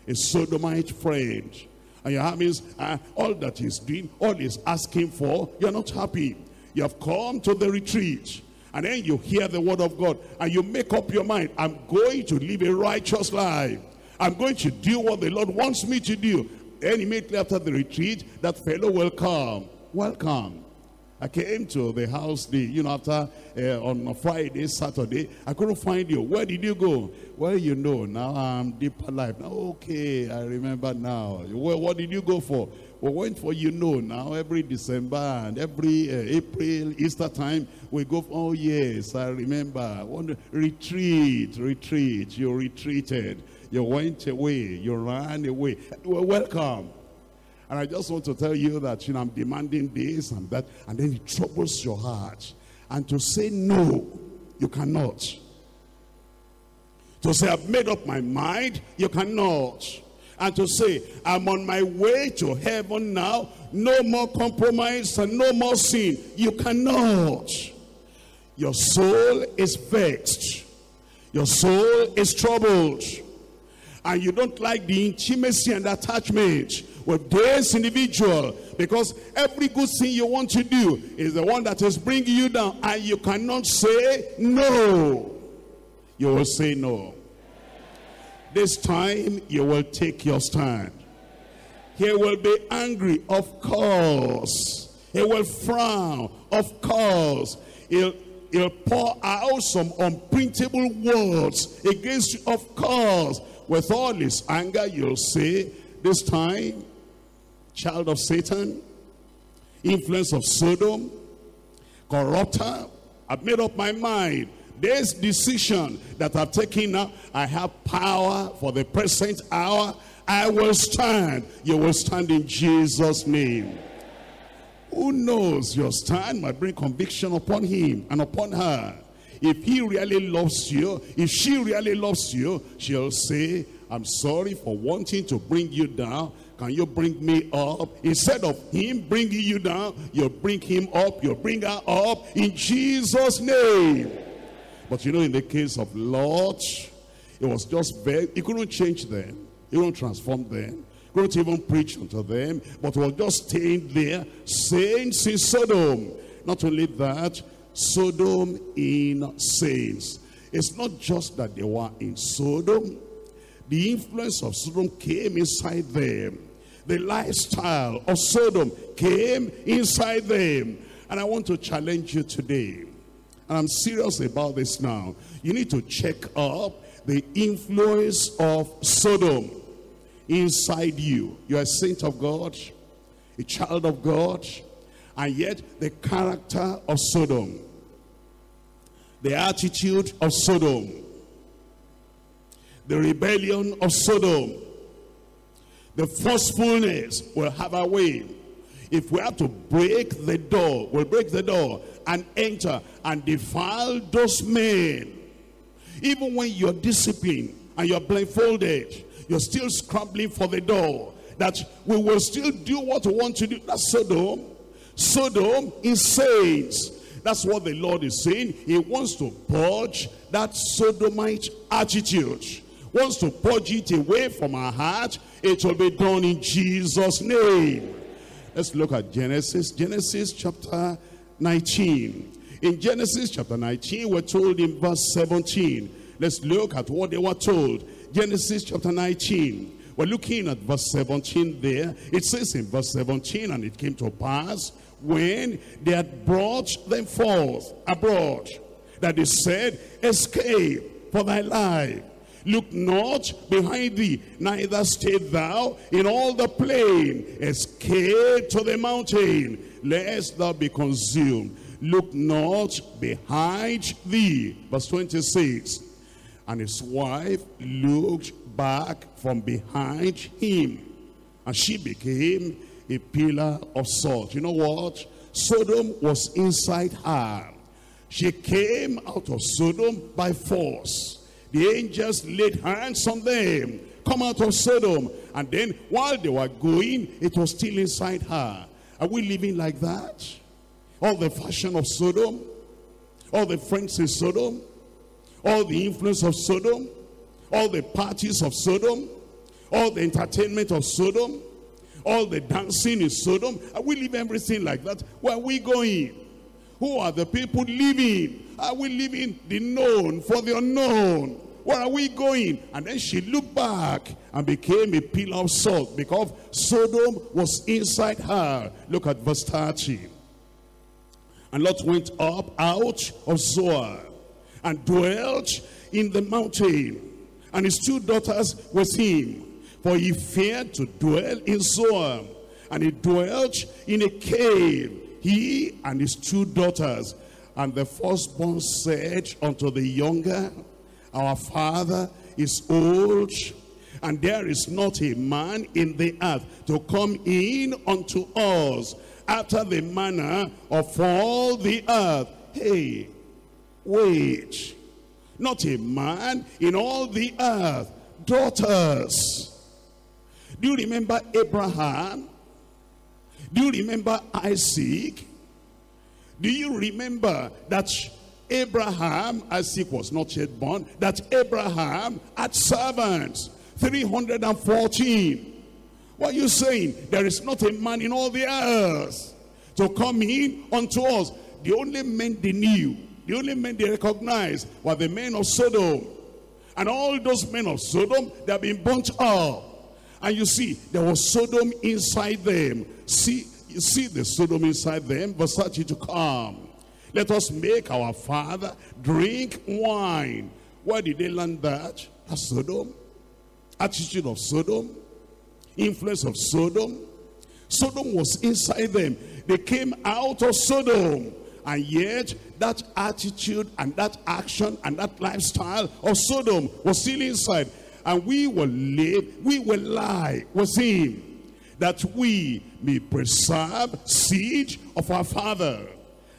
a sodomite friend and you're having uh, all that he's doing, all he's asking for, you're not happy. You have come to the retreat. And then you hear the word of God and you make up your mind, I'm going to live a righteous life. I'm going to do what the Lord wants me to do. Then immediately after the retreat, that fellow will come. Welcome. I came to the house, the, you know, after uh, on Friday, Saturday. I couldn't find you. Where did you go? Well, you know, now I'm deeper life. Now, okay, I remember now. Well, what did you go for? We went for, you know, now every December and every uh, April, Easter time, we go, for, oh yes, I remember. One, retreat, retreat. You retreated. You went away. You ran away. Well, welcome. And I just want to tell you that, you know, I'm demanding this and that. And then it troubles your heart. And to say no, you cannot. To say, I've made up my mind, you cannot. And to say, I'm on my way to heaven now, no more compromise and no more sin, you cannot. Your soul is vexed. Your soul is troubled. And you don't like the intimacy and attachment with this individual because every good thing you want to do is the one that is bringing you down. And you cannot say no. You will say no. This time you will take your stand. He will be angry of course. He will frown of course. He'll he'll pour out some unprintable words against you of course. With all his anger you'll say this time child of Satan, influence of Sodom, corrupter. I've made up my mind. This decision that I've taken now, I have power for the present hour. I will stand. You will stand in Jesus' name. Who knows your stand might bring conviction upon him and upon her. If he really loves you, if she really loves you, she'll say, I'm sorry for wanting to bring you down. Can you bring me up? Instead of him bringing you down, you bring him up, you bring her up in Jesus' name. But you know, in the case of Lot, it was just very, he couldn't change them. He couldn't transform them. He couldn't even preach unto them. But was just staying there, saints in Sodom. Not only that, Sodom in saints. It's not just that they were in Sodom. The influence of Sodom came inside them. The lifestyle of Sodom came inside them. And I want to challenge you today. And I'm serious about this now. You need to check up the influence of Sodom inside you. You're a saint of God, a child of God, and yet the character of Sodom, the attitude of Sodom, the rebellion of Sodom, the forcefulness will have a way. If we have to break the door, we'll break the door and enter and defile those men. Even when you're disciplined and you're blindfolded, you're still scrambling for the door. That we will still do what we want to do. That's Sodom. Sodom is saints. That's what the Lord is saying. He wants to purge that Sodomite attitude. Wants to purge it away from our heart. It will be done in Jesus' name. Let's look at Genesis. Genesis chapter 19. In Genesis chapter 19, we're told in verse 17. Let's look at what they were told. Genesis chapter 19. We're looking at verse 17 there. It says in verse 17, and it came to pass when they had brought them forth abroad, that they said, Escape for thy life. Look not behind thee, neither stay thou in all the plain. Escape to the mountain, lest thou be consumed. Look not behind thee. Verse 26. And his wife looked back from behind him. And she became a pillar of salt. You know what? Sodom was inside her. She came out of Sodom by force. The angels laid hands on them. Come out of Sodom. And then while they were going, it was still inside her. Are we living like that? All the fashion of Sodom, all the friends in Sodom, all the influence of Sodom, all the parties of Sodom, all the entertainment of Sodom, all the dancing in Sodom. Are we living everything like that? Where are we going? Who are the people living? Are we living the known for the unknown? Where are we going? And then she looked back and became a pillar of salt because Sodom was inside her. Look at verse 30. And Lot went up out of Zoar and dwelt in the mountain, and his two daughters with him. For he feared to dwell in Zoar, and he dwelt in a cave, he and his two daughters. And the firstborn said unto the younger, Our father is old, and there is not a man in the earth to come in unto us after the manner of all the earth. Hey, wait. Not a man in all the earth. Daughters. Do you remember Abraham? Do you remember Isaac? Do you remember that Abraham, Isaac was not yet born, that Abraham had servants, 314. What are you saying? There is not a man in all the earth to come in unto us. The only men they knew, the only men they recognized were the men of Sodom. And all those men of Sodom, they have been burnt up. And you see, there was Sodom inside them. See, you see the Sodom inside them, verse 30 to come. Let us make our father drink wine. Where did they learn that? That's Sodom. Attitude of Sodom. Influence of Sodom. Sodom was inside them. They came out of Sodom. And yet, that attitude and that action and that lifestyle of Sodom was still inside. And we will live, we will lie with him. that we may preserve seed of our father.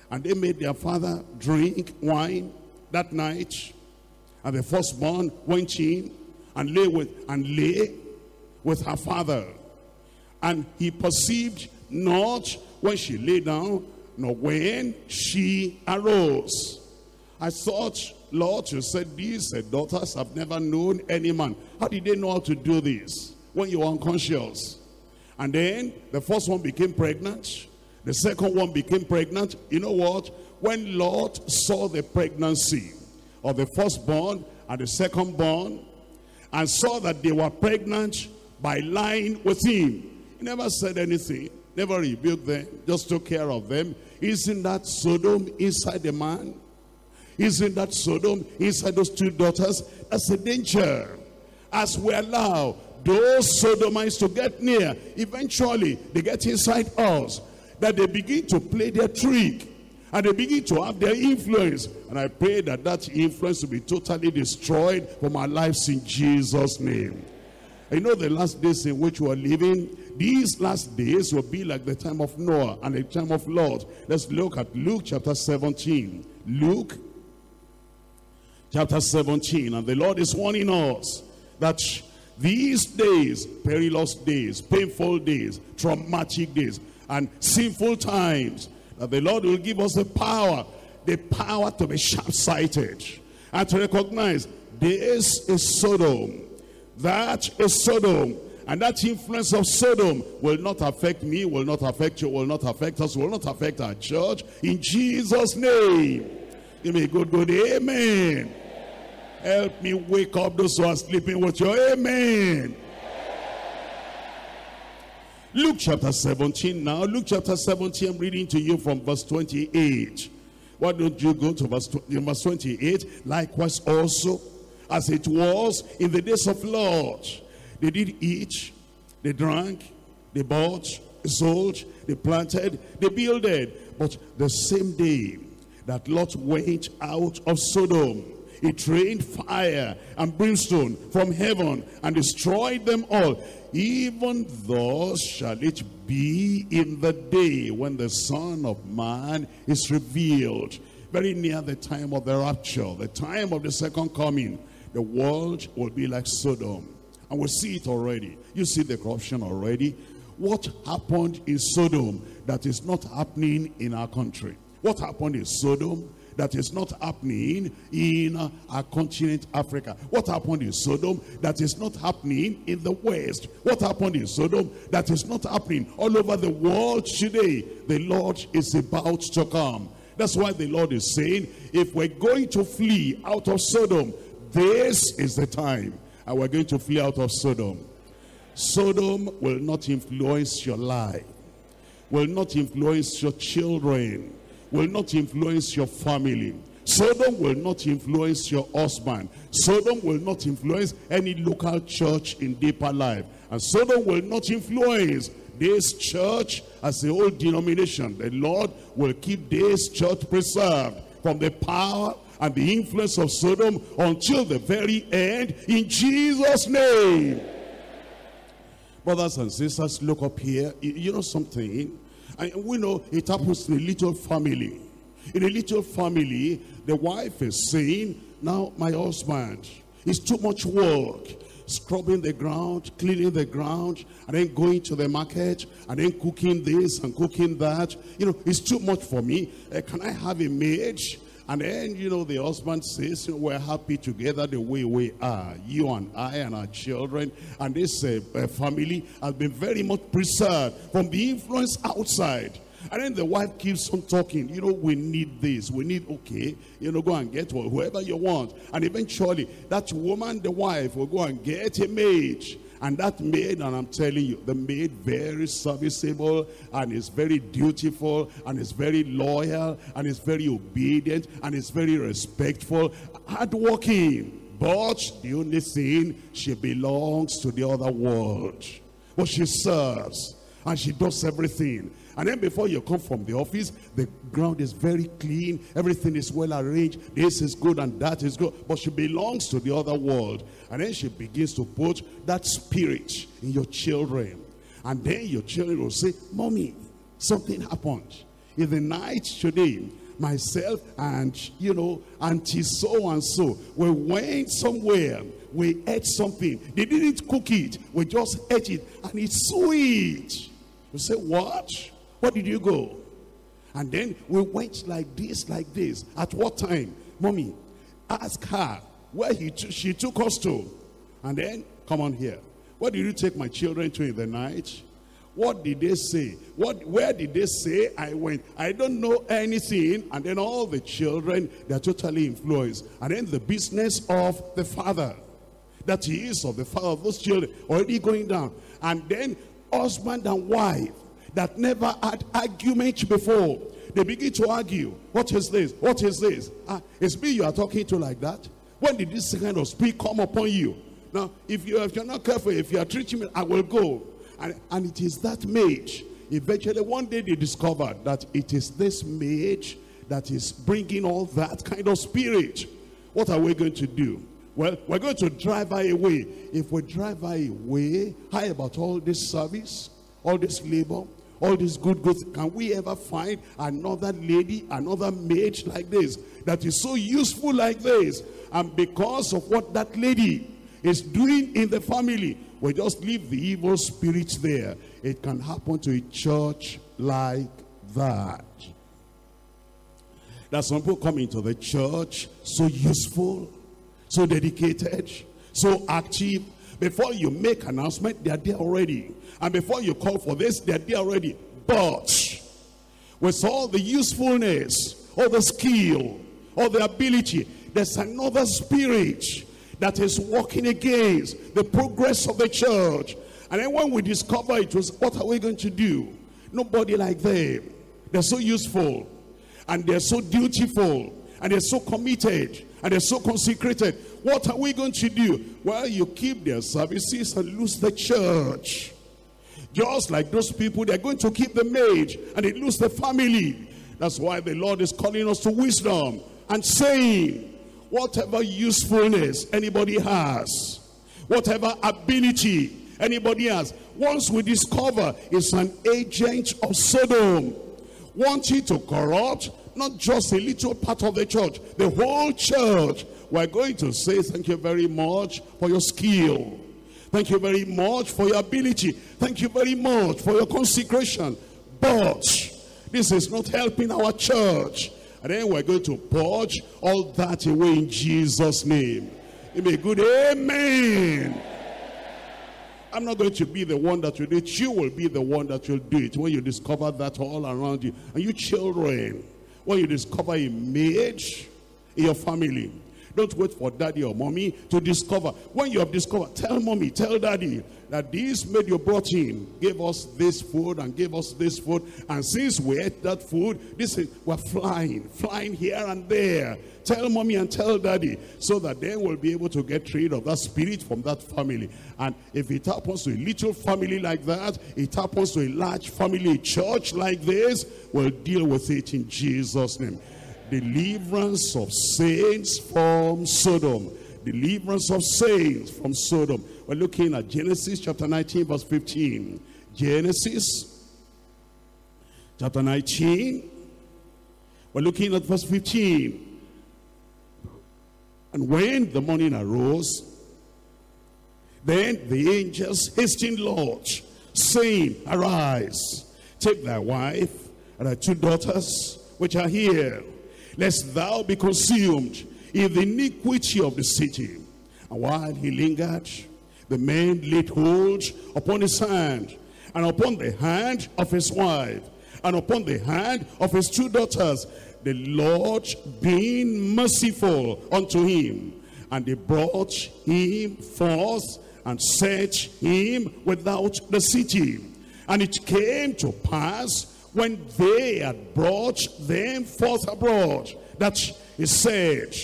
And they made their father drink wine that night. And the firstborn went in and lay with and lay with her father. And he perceived not when she lay down, nor when she arose. I thought, Lord, you said these daughters have never known any man. How did they know how to do this when you were unconscious? And then the first one became pregnant. The second one became pregnant. You know what? When Lot saw the pregnancy of the firstborn and the secondborn and saw that they were pregnant by lying with him, he never said anything, never rebuked them, just took care of them. Isn't that Sodom inside the man? Isn't that Sodom inside those two daughters? That's a danger. As we allow those sodomites to get near, eventually they get inside us. That they begin to play their trick. And they begin to have their influence. And I pray that that influence will be totally destroyed from our lives in Jesus' name. You know the last days in which we are living, these last days will be like the time of Noah and the time of Lot. Let's look at Luke chapter 17. Luke chapter 17. And the Lord is warning us that these days, perilous days, painful days, traumatic days, and sinful times, that the Lord will give us the power, the power to be sharp-sighted and to recognize this is Sodom, that is Sodom, and that influence of Sodom will not affect me, will not affect you, will not affect us, will not affect our church. In Jesus' name. Give me a good, good amen. Help me wake up those who are sleeping with your amen. Luke chapter 17 now. Luke chapter 17, I'm reading to you from verse 28. Why don't you go to verse, verse 28? Likewise also, as it was in the days of Lot. They did eat, they drank, they bought, they sold, they planted, they builded. But the same day that Lot went out of Sodom, it rained fire and brimstone from heaven and destroyed them all. Even thus shall it be in the day when the Son of Man is revealed. Very near the time of the rapture, the time of the second coming, the world will be like Sodom. And we see it already. You see the corruption already. What happened in Sodom that is not happening in our country? What happened in Sodom that is not happening in uh, our continent Africa? What happened in Sodom that is not happening in the West? What happened in Sodom that is not happening all over the world today? The Lord is about to come. That's why the Lord is saying, if we're going to flee out of Sodom, this is the time. And we're going to flee out of Sodom. Sodom will not influence your life, will not influence your children, will not influence your family. Sodom will not influence your husband. Sodom will not influence any local church in Deeper Life. And Sodom will not influence this church as a whole denomination. The Lord will keep this church preserved from the power and the influence of Sodom until the very end in Jesus' name. Brothers and sisters, look up here. You know something? And we know it happens in a little family. In a little family, the wife is saying, now my husband, it's too much work. Scrubbing the ground, cleaning the ground, and then going to the market, and then cooking this and cooking that. You know, it's too much for me. Uh, can I have a maid? And then, you know, the husband says, we're happy together the way we are. You and I and our children. And this uh, uh, family has been very much preserved from the influence outside. And then the wife keeps on talking, you know, we need this, we need, okay, you know, go and get whoever you want. And eventually, that woman, the wife, will go and get a maid. And that maid, and I'm telling you, the maid very serviceable and is very dutiful and is very loyal and is very obedient and is very respectful, hardworking. But the only thing, she belongs to the other world. But she serves and she does everything. And then before you come from the office, the ground is very clean. Everything is well arranged. This is good and that is good. But she belongs to the other world. And then she begins to put that spirit in your children. And then your children will say, Mommy, something happened. In the night today, myself and, you know, auntie so and so, we went somewhere. We ate something. They didn't cook it. We just ate it. And it's sweet. You say, what? What did you go? And then we went like this, like this. At what time? Mommy, ask her where he she took us to. And then, come on here. Where did you take my children to in the night? What did they say? What, where did they say I went? I don't know anything. And then all the children, they're totally influenced. And then the business of the father, that he is of the father of those children, already going down. And then husband and wife that never had argument before. They begin to argue. What is this? What is this? Ah, it's me you are talking to like that. When did this kind of speak come upon you? Now, if, you, if you're not careful, if you are treating me, I will go. And, and it is that maid. Eventually, one day they discovered that it is this maid that is bringing all that kind of spirit. What are we going to do? Well, we're going to drive her away. If we drive her away, how about all this service, all this labor, all these good goods? Can we ever find another lady, another maid like this that is so useful like this? And because of what that lady is doing in the family, we just leave the evil spirits there. It can happen to a church like that. That some people come into the church so useful, so dedicated, so active. Before you make announcement, they are there already. And before you call for this, they are there already. But with all the usefulness, all the skill, all the ability, there's another spirit that is working against the progress of the church. And then when we discover it was, what are we going to do? Nobody like them. They're so useful. And they're so dutiful. And they're so committed. And they're so consecrated. What are we going to do? Well, you keep their services and lose the church. Just like those people, they're going to keep the maid and they lose the family. That's why the Lord is calling us to wisdom and saying, whatever usefulness anybody has, whatever ability anybody has, once we discover it's an agent of Sodom, wanting to corrupt not just a little part of the church, the whole church, we're going to say thank you very much for your skill. Thank you very much for your ability. Thank you very much for your consecration. But this is not helping our church. And then we're going to purge all that away in Jesus' name. It may good amen. I'm not going to be the one that will do it. You will be the one that will do it when you discover that all around you. And you children, when you discover a maid in your family, don't wait for daddy or mommy to discover. When you have discovered, tell mommy, tell daddy that this maid you brought in gave us this food and gave us this food. And since we ate that food, this is, we're flying, flying here and there. Tell mommy and tell daddy so that they will be able to get rid of that spirit from that family. And if it happens to a little family like that, it happens to a large family, a church like this, we'll deal with it in Jesus' name deliverance of saints from Sodom. Deliverance of saints from Sodom. We're looking at Genesis chapter 19 verse 15. Genesis chapter 19. We're looking at verse 15. And when the morning arose, then the angels hastened Lot, saying, Arise, take thy wife and thy two daughters, which are here, lest thou be consumed in the iniquity of the city. And while he lingered, the man laid hold upon his hand, and upon the hand of his wife, and upon the hand of his two daughters, the Lord being merciful unto him. And they brought him forth and set him without the city. And it came to pass when they had brought them forth abroad, that he said,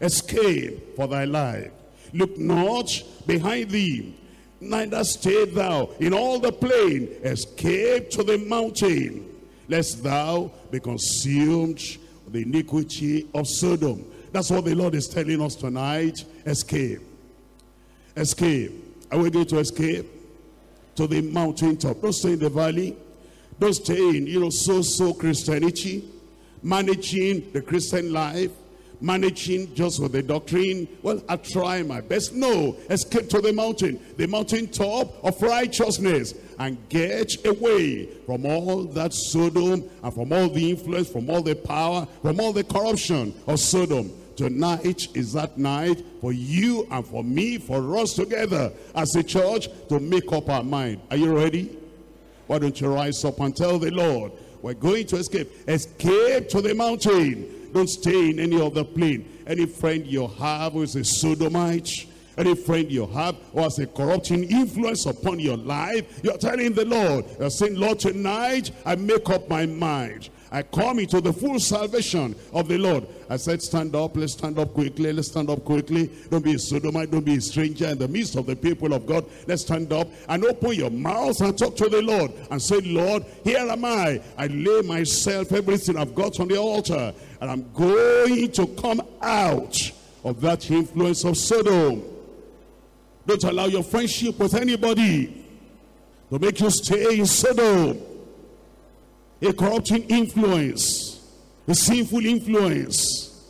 Escape for thy life. Look not behind thee, neither stay thou in all the plain. Escape to the mountain, lest thou be consumed with the iniquity of Sodom. That's what the Lord is telling us tonight. Escape. Escape. Are we going to escape? to the mountaintop. Don't stay in the valley. Don't stay in, you know, so-so Christianity. Managing the Christian life. Managing just with the doctrine. Well, I try my best. No, escape to the mountain. The mountain top of righteousness. And get away from all that Sodom and from all the influence, from all the power, from all the corruption of Sodom. Tonight is that night for you and for me, for us together as a church to make up our mind. Are you ready? Why don't you rise up and tell the Lord, we're going to escape. Escape to the mountain. Don't stay in any other plain. Any friend you have who is a sodomite, any friend you have who has a corrupting influence upon your life, you're telling the Lord, you're saying, Lord, tonight I make up my mind. I come into the full salvation of the Lord. I said, stand up, let's stand up quickly, let's stand up quickly. Don't be a sodomite, don't be a stranger in the midst of the people of God. Let's stand up and open your mouth and talk to the Lord and say, Lord, here am I. I lay myself, everything I've got on the altar, and I'm going to come out of that influence of Sodom. Don't allow your friendship with anybody to make you stay in Sodom a corrupting influence, a sinful influence,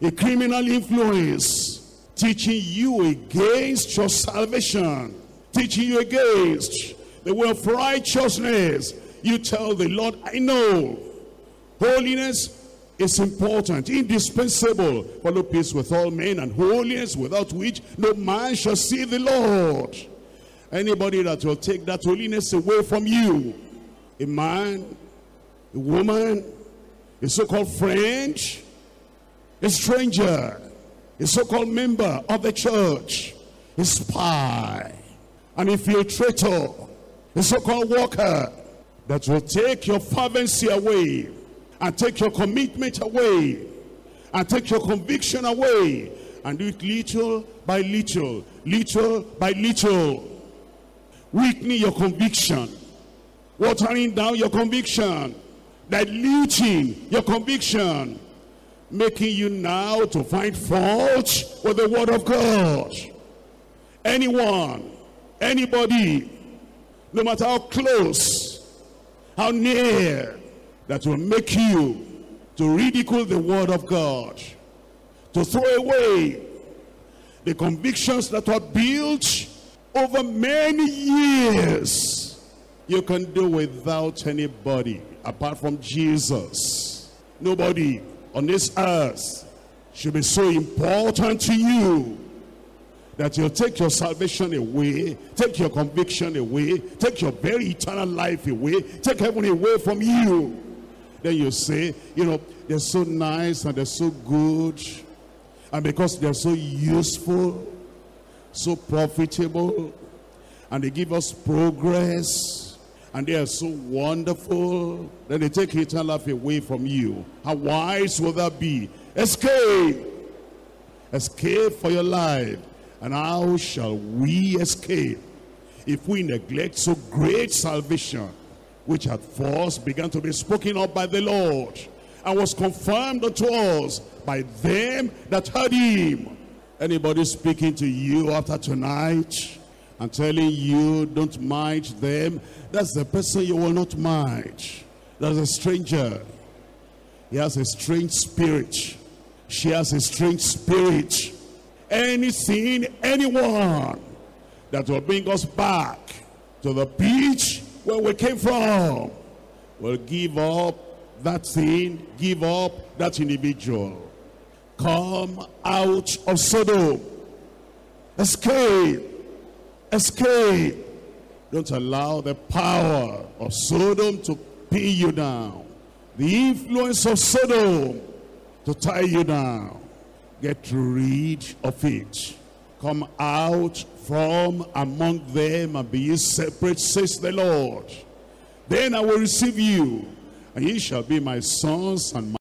a criminal influence, teaching you against your salvation, teaching you against the way of righteousness. You tell the Lord, I know holiness is important, indispensable. Follow peace with all men and holiness without which no man shall see the Lord. Anybody that will take that holiness away from you, a man a woman, a so-called friend, a stranger, a so-called member of the church, a spy, an infiltrator, a so-called worker that will take your fervency away and take your commitment away. And take your conviction away. And do it little by little, little by little, weakening your conviction, watering down your conviction, diluting your conviction, making you now to find fault with the word of God. Anyone, anybody, no matter how close, how near, that will make you to ridicule the word of God, to throw away the convictions that were built over many years. You can do without anybody apart from Jesus. Nobody on this earth should be so important to you that you'll take your salvation away, take your conviction away, take your very eternal life away, take heaven away from you. Then you say, you know, they're so nice and they're so good. And because they're so useful, so profitable, and they give us progress, and they are so wonderful, then they take eternal life away from you. How wise will that be? Escape! Escape for your life. And how shall we escape if we neglect so great salvation, which at first began to be spoken of by the Lord, and was confirmed unto us by them that heard him? Anybody speaking to you after tonight? and telling you don't mind them, that's the person you will not mind. That's a stranger. He has a strange spirit. She has a strange spirit. Anything, anyone that will bring us back to the beach where we came from will give up that sin, give up that individual. Come out of Sodom. Escape Escape. Don't allow the power of Sodom to pin you down. The influence of Sodom to tie you down. Get rid of it. Come out from among them and be ye separate, says the Lord. Then I will receive you, and ye shall be my sons and my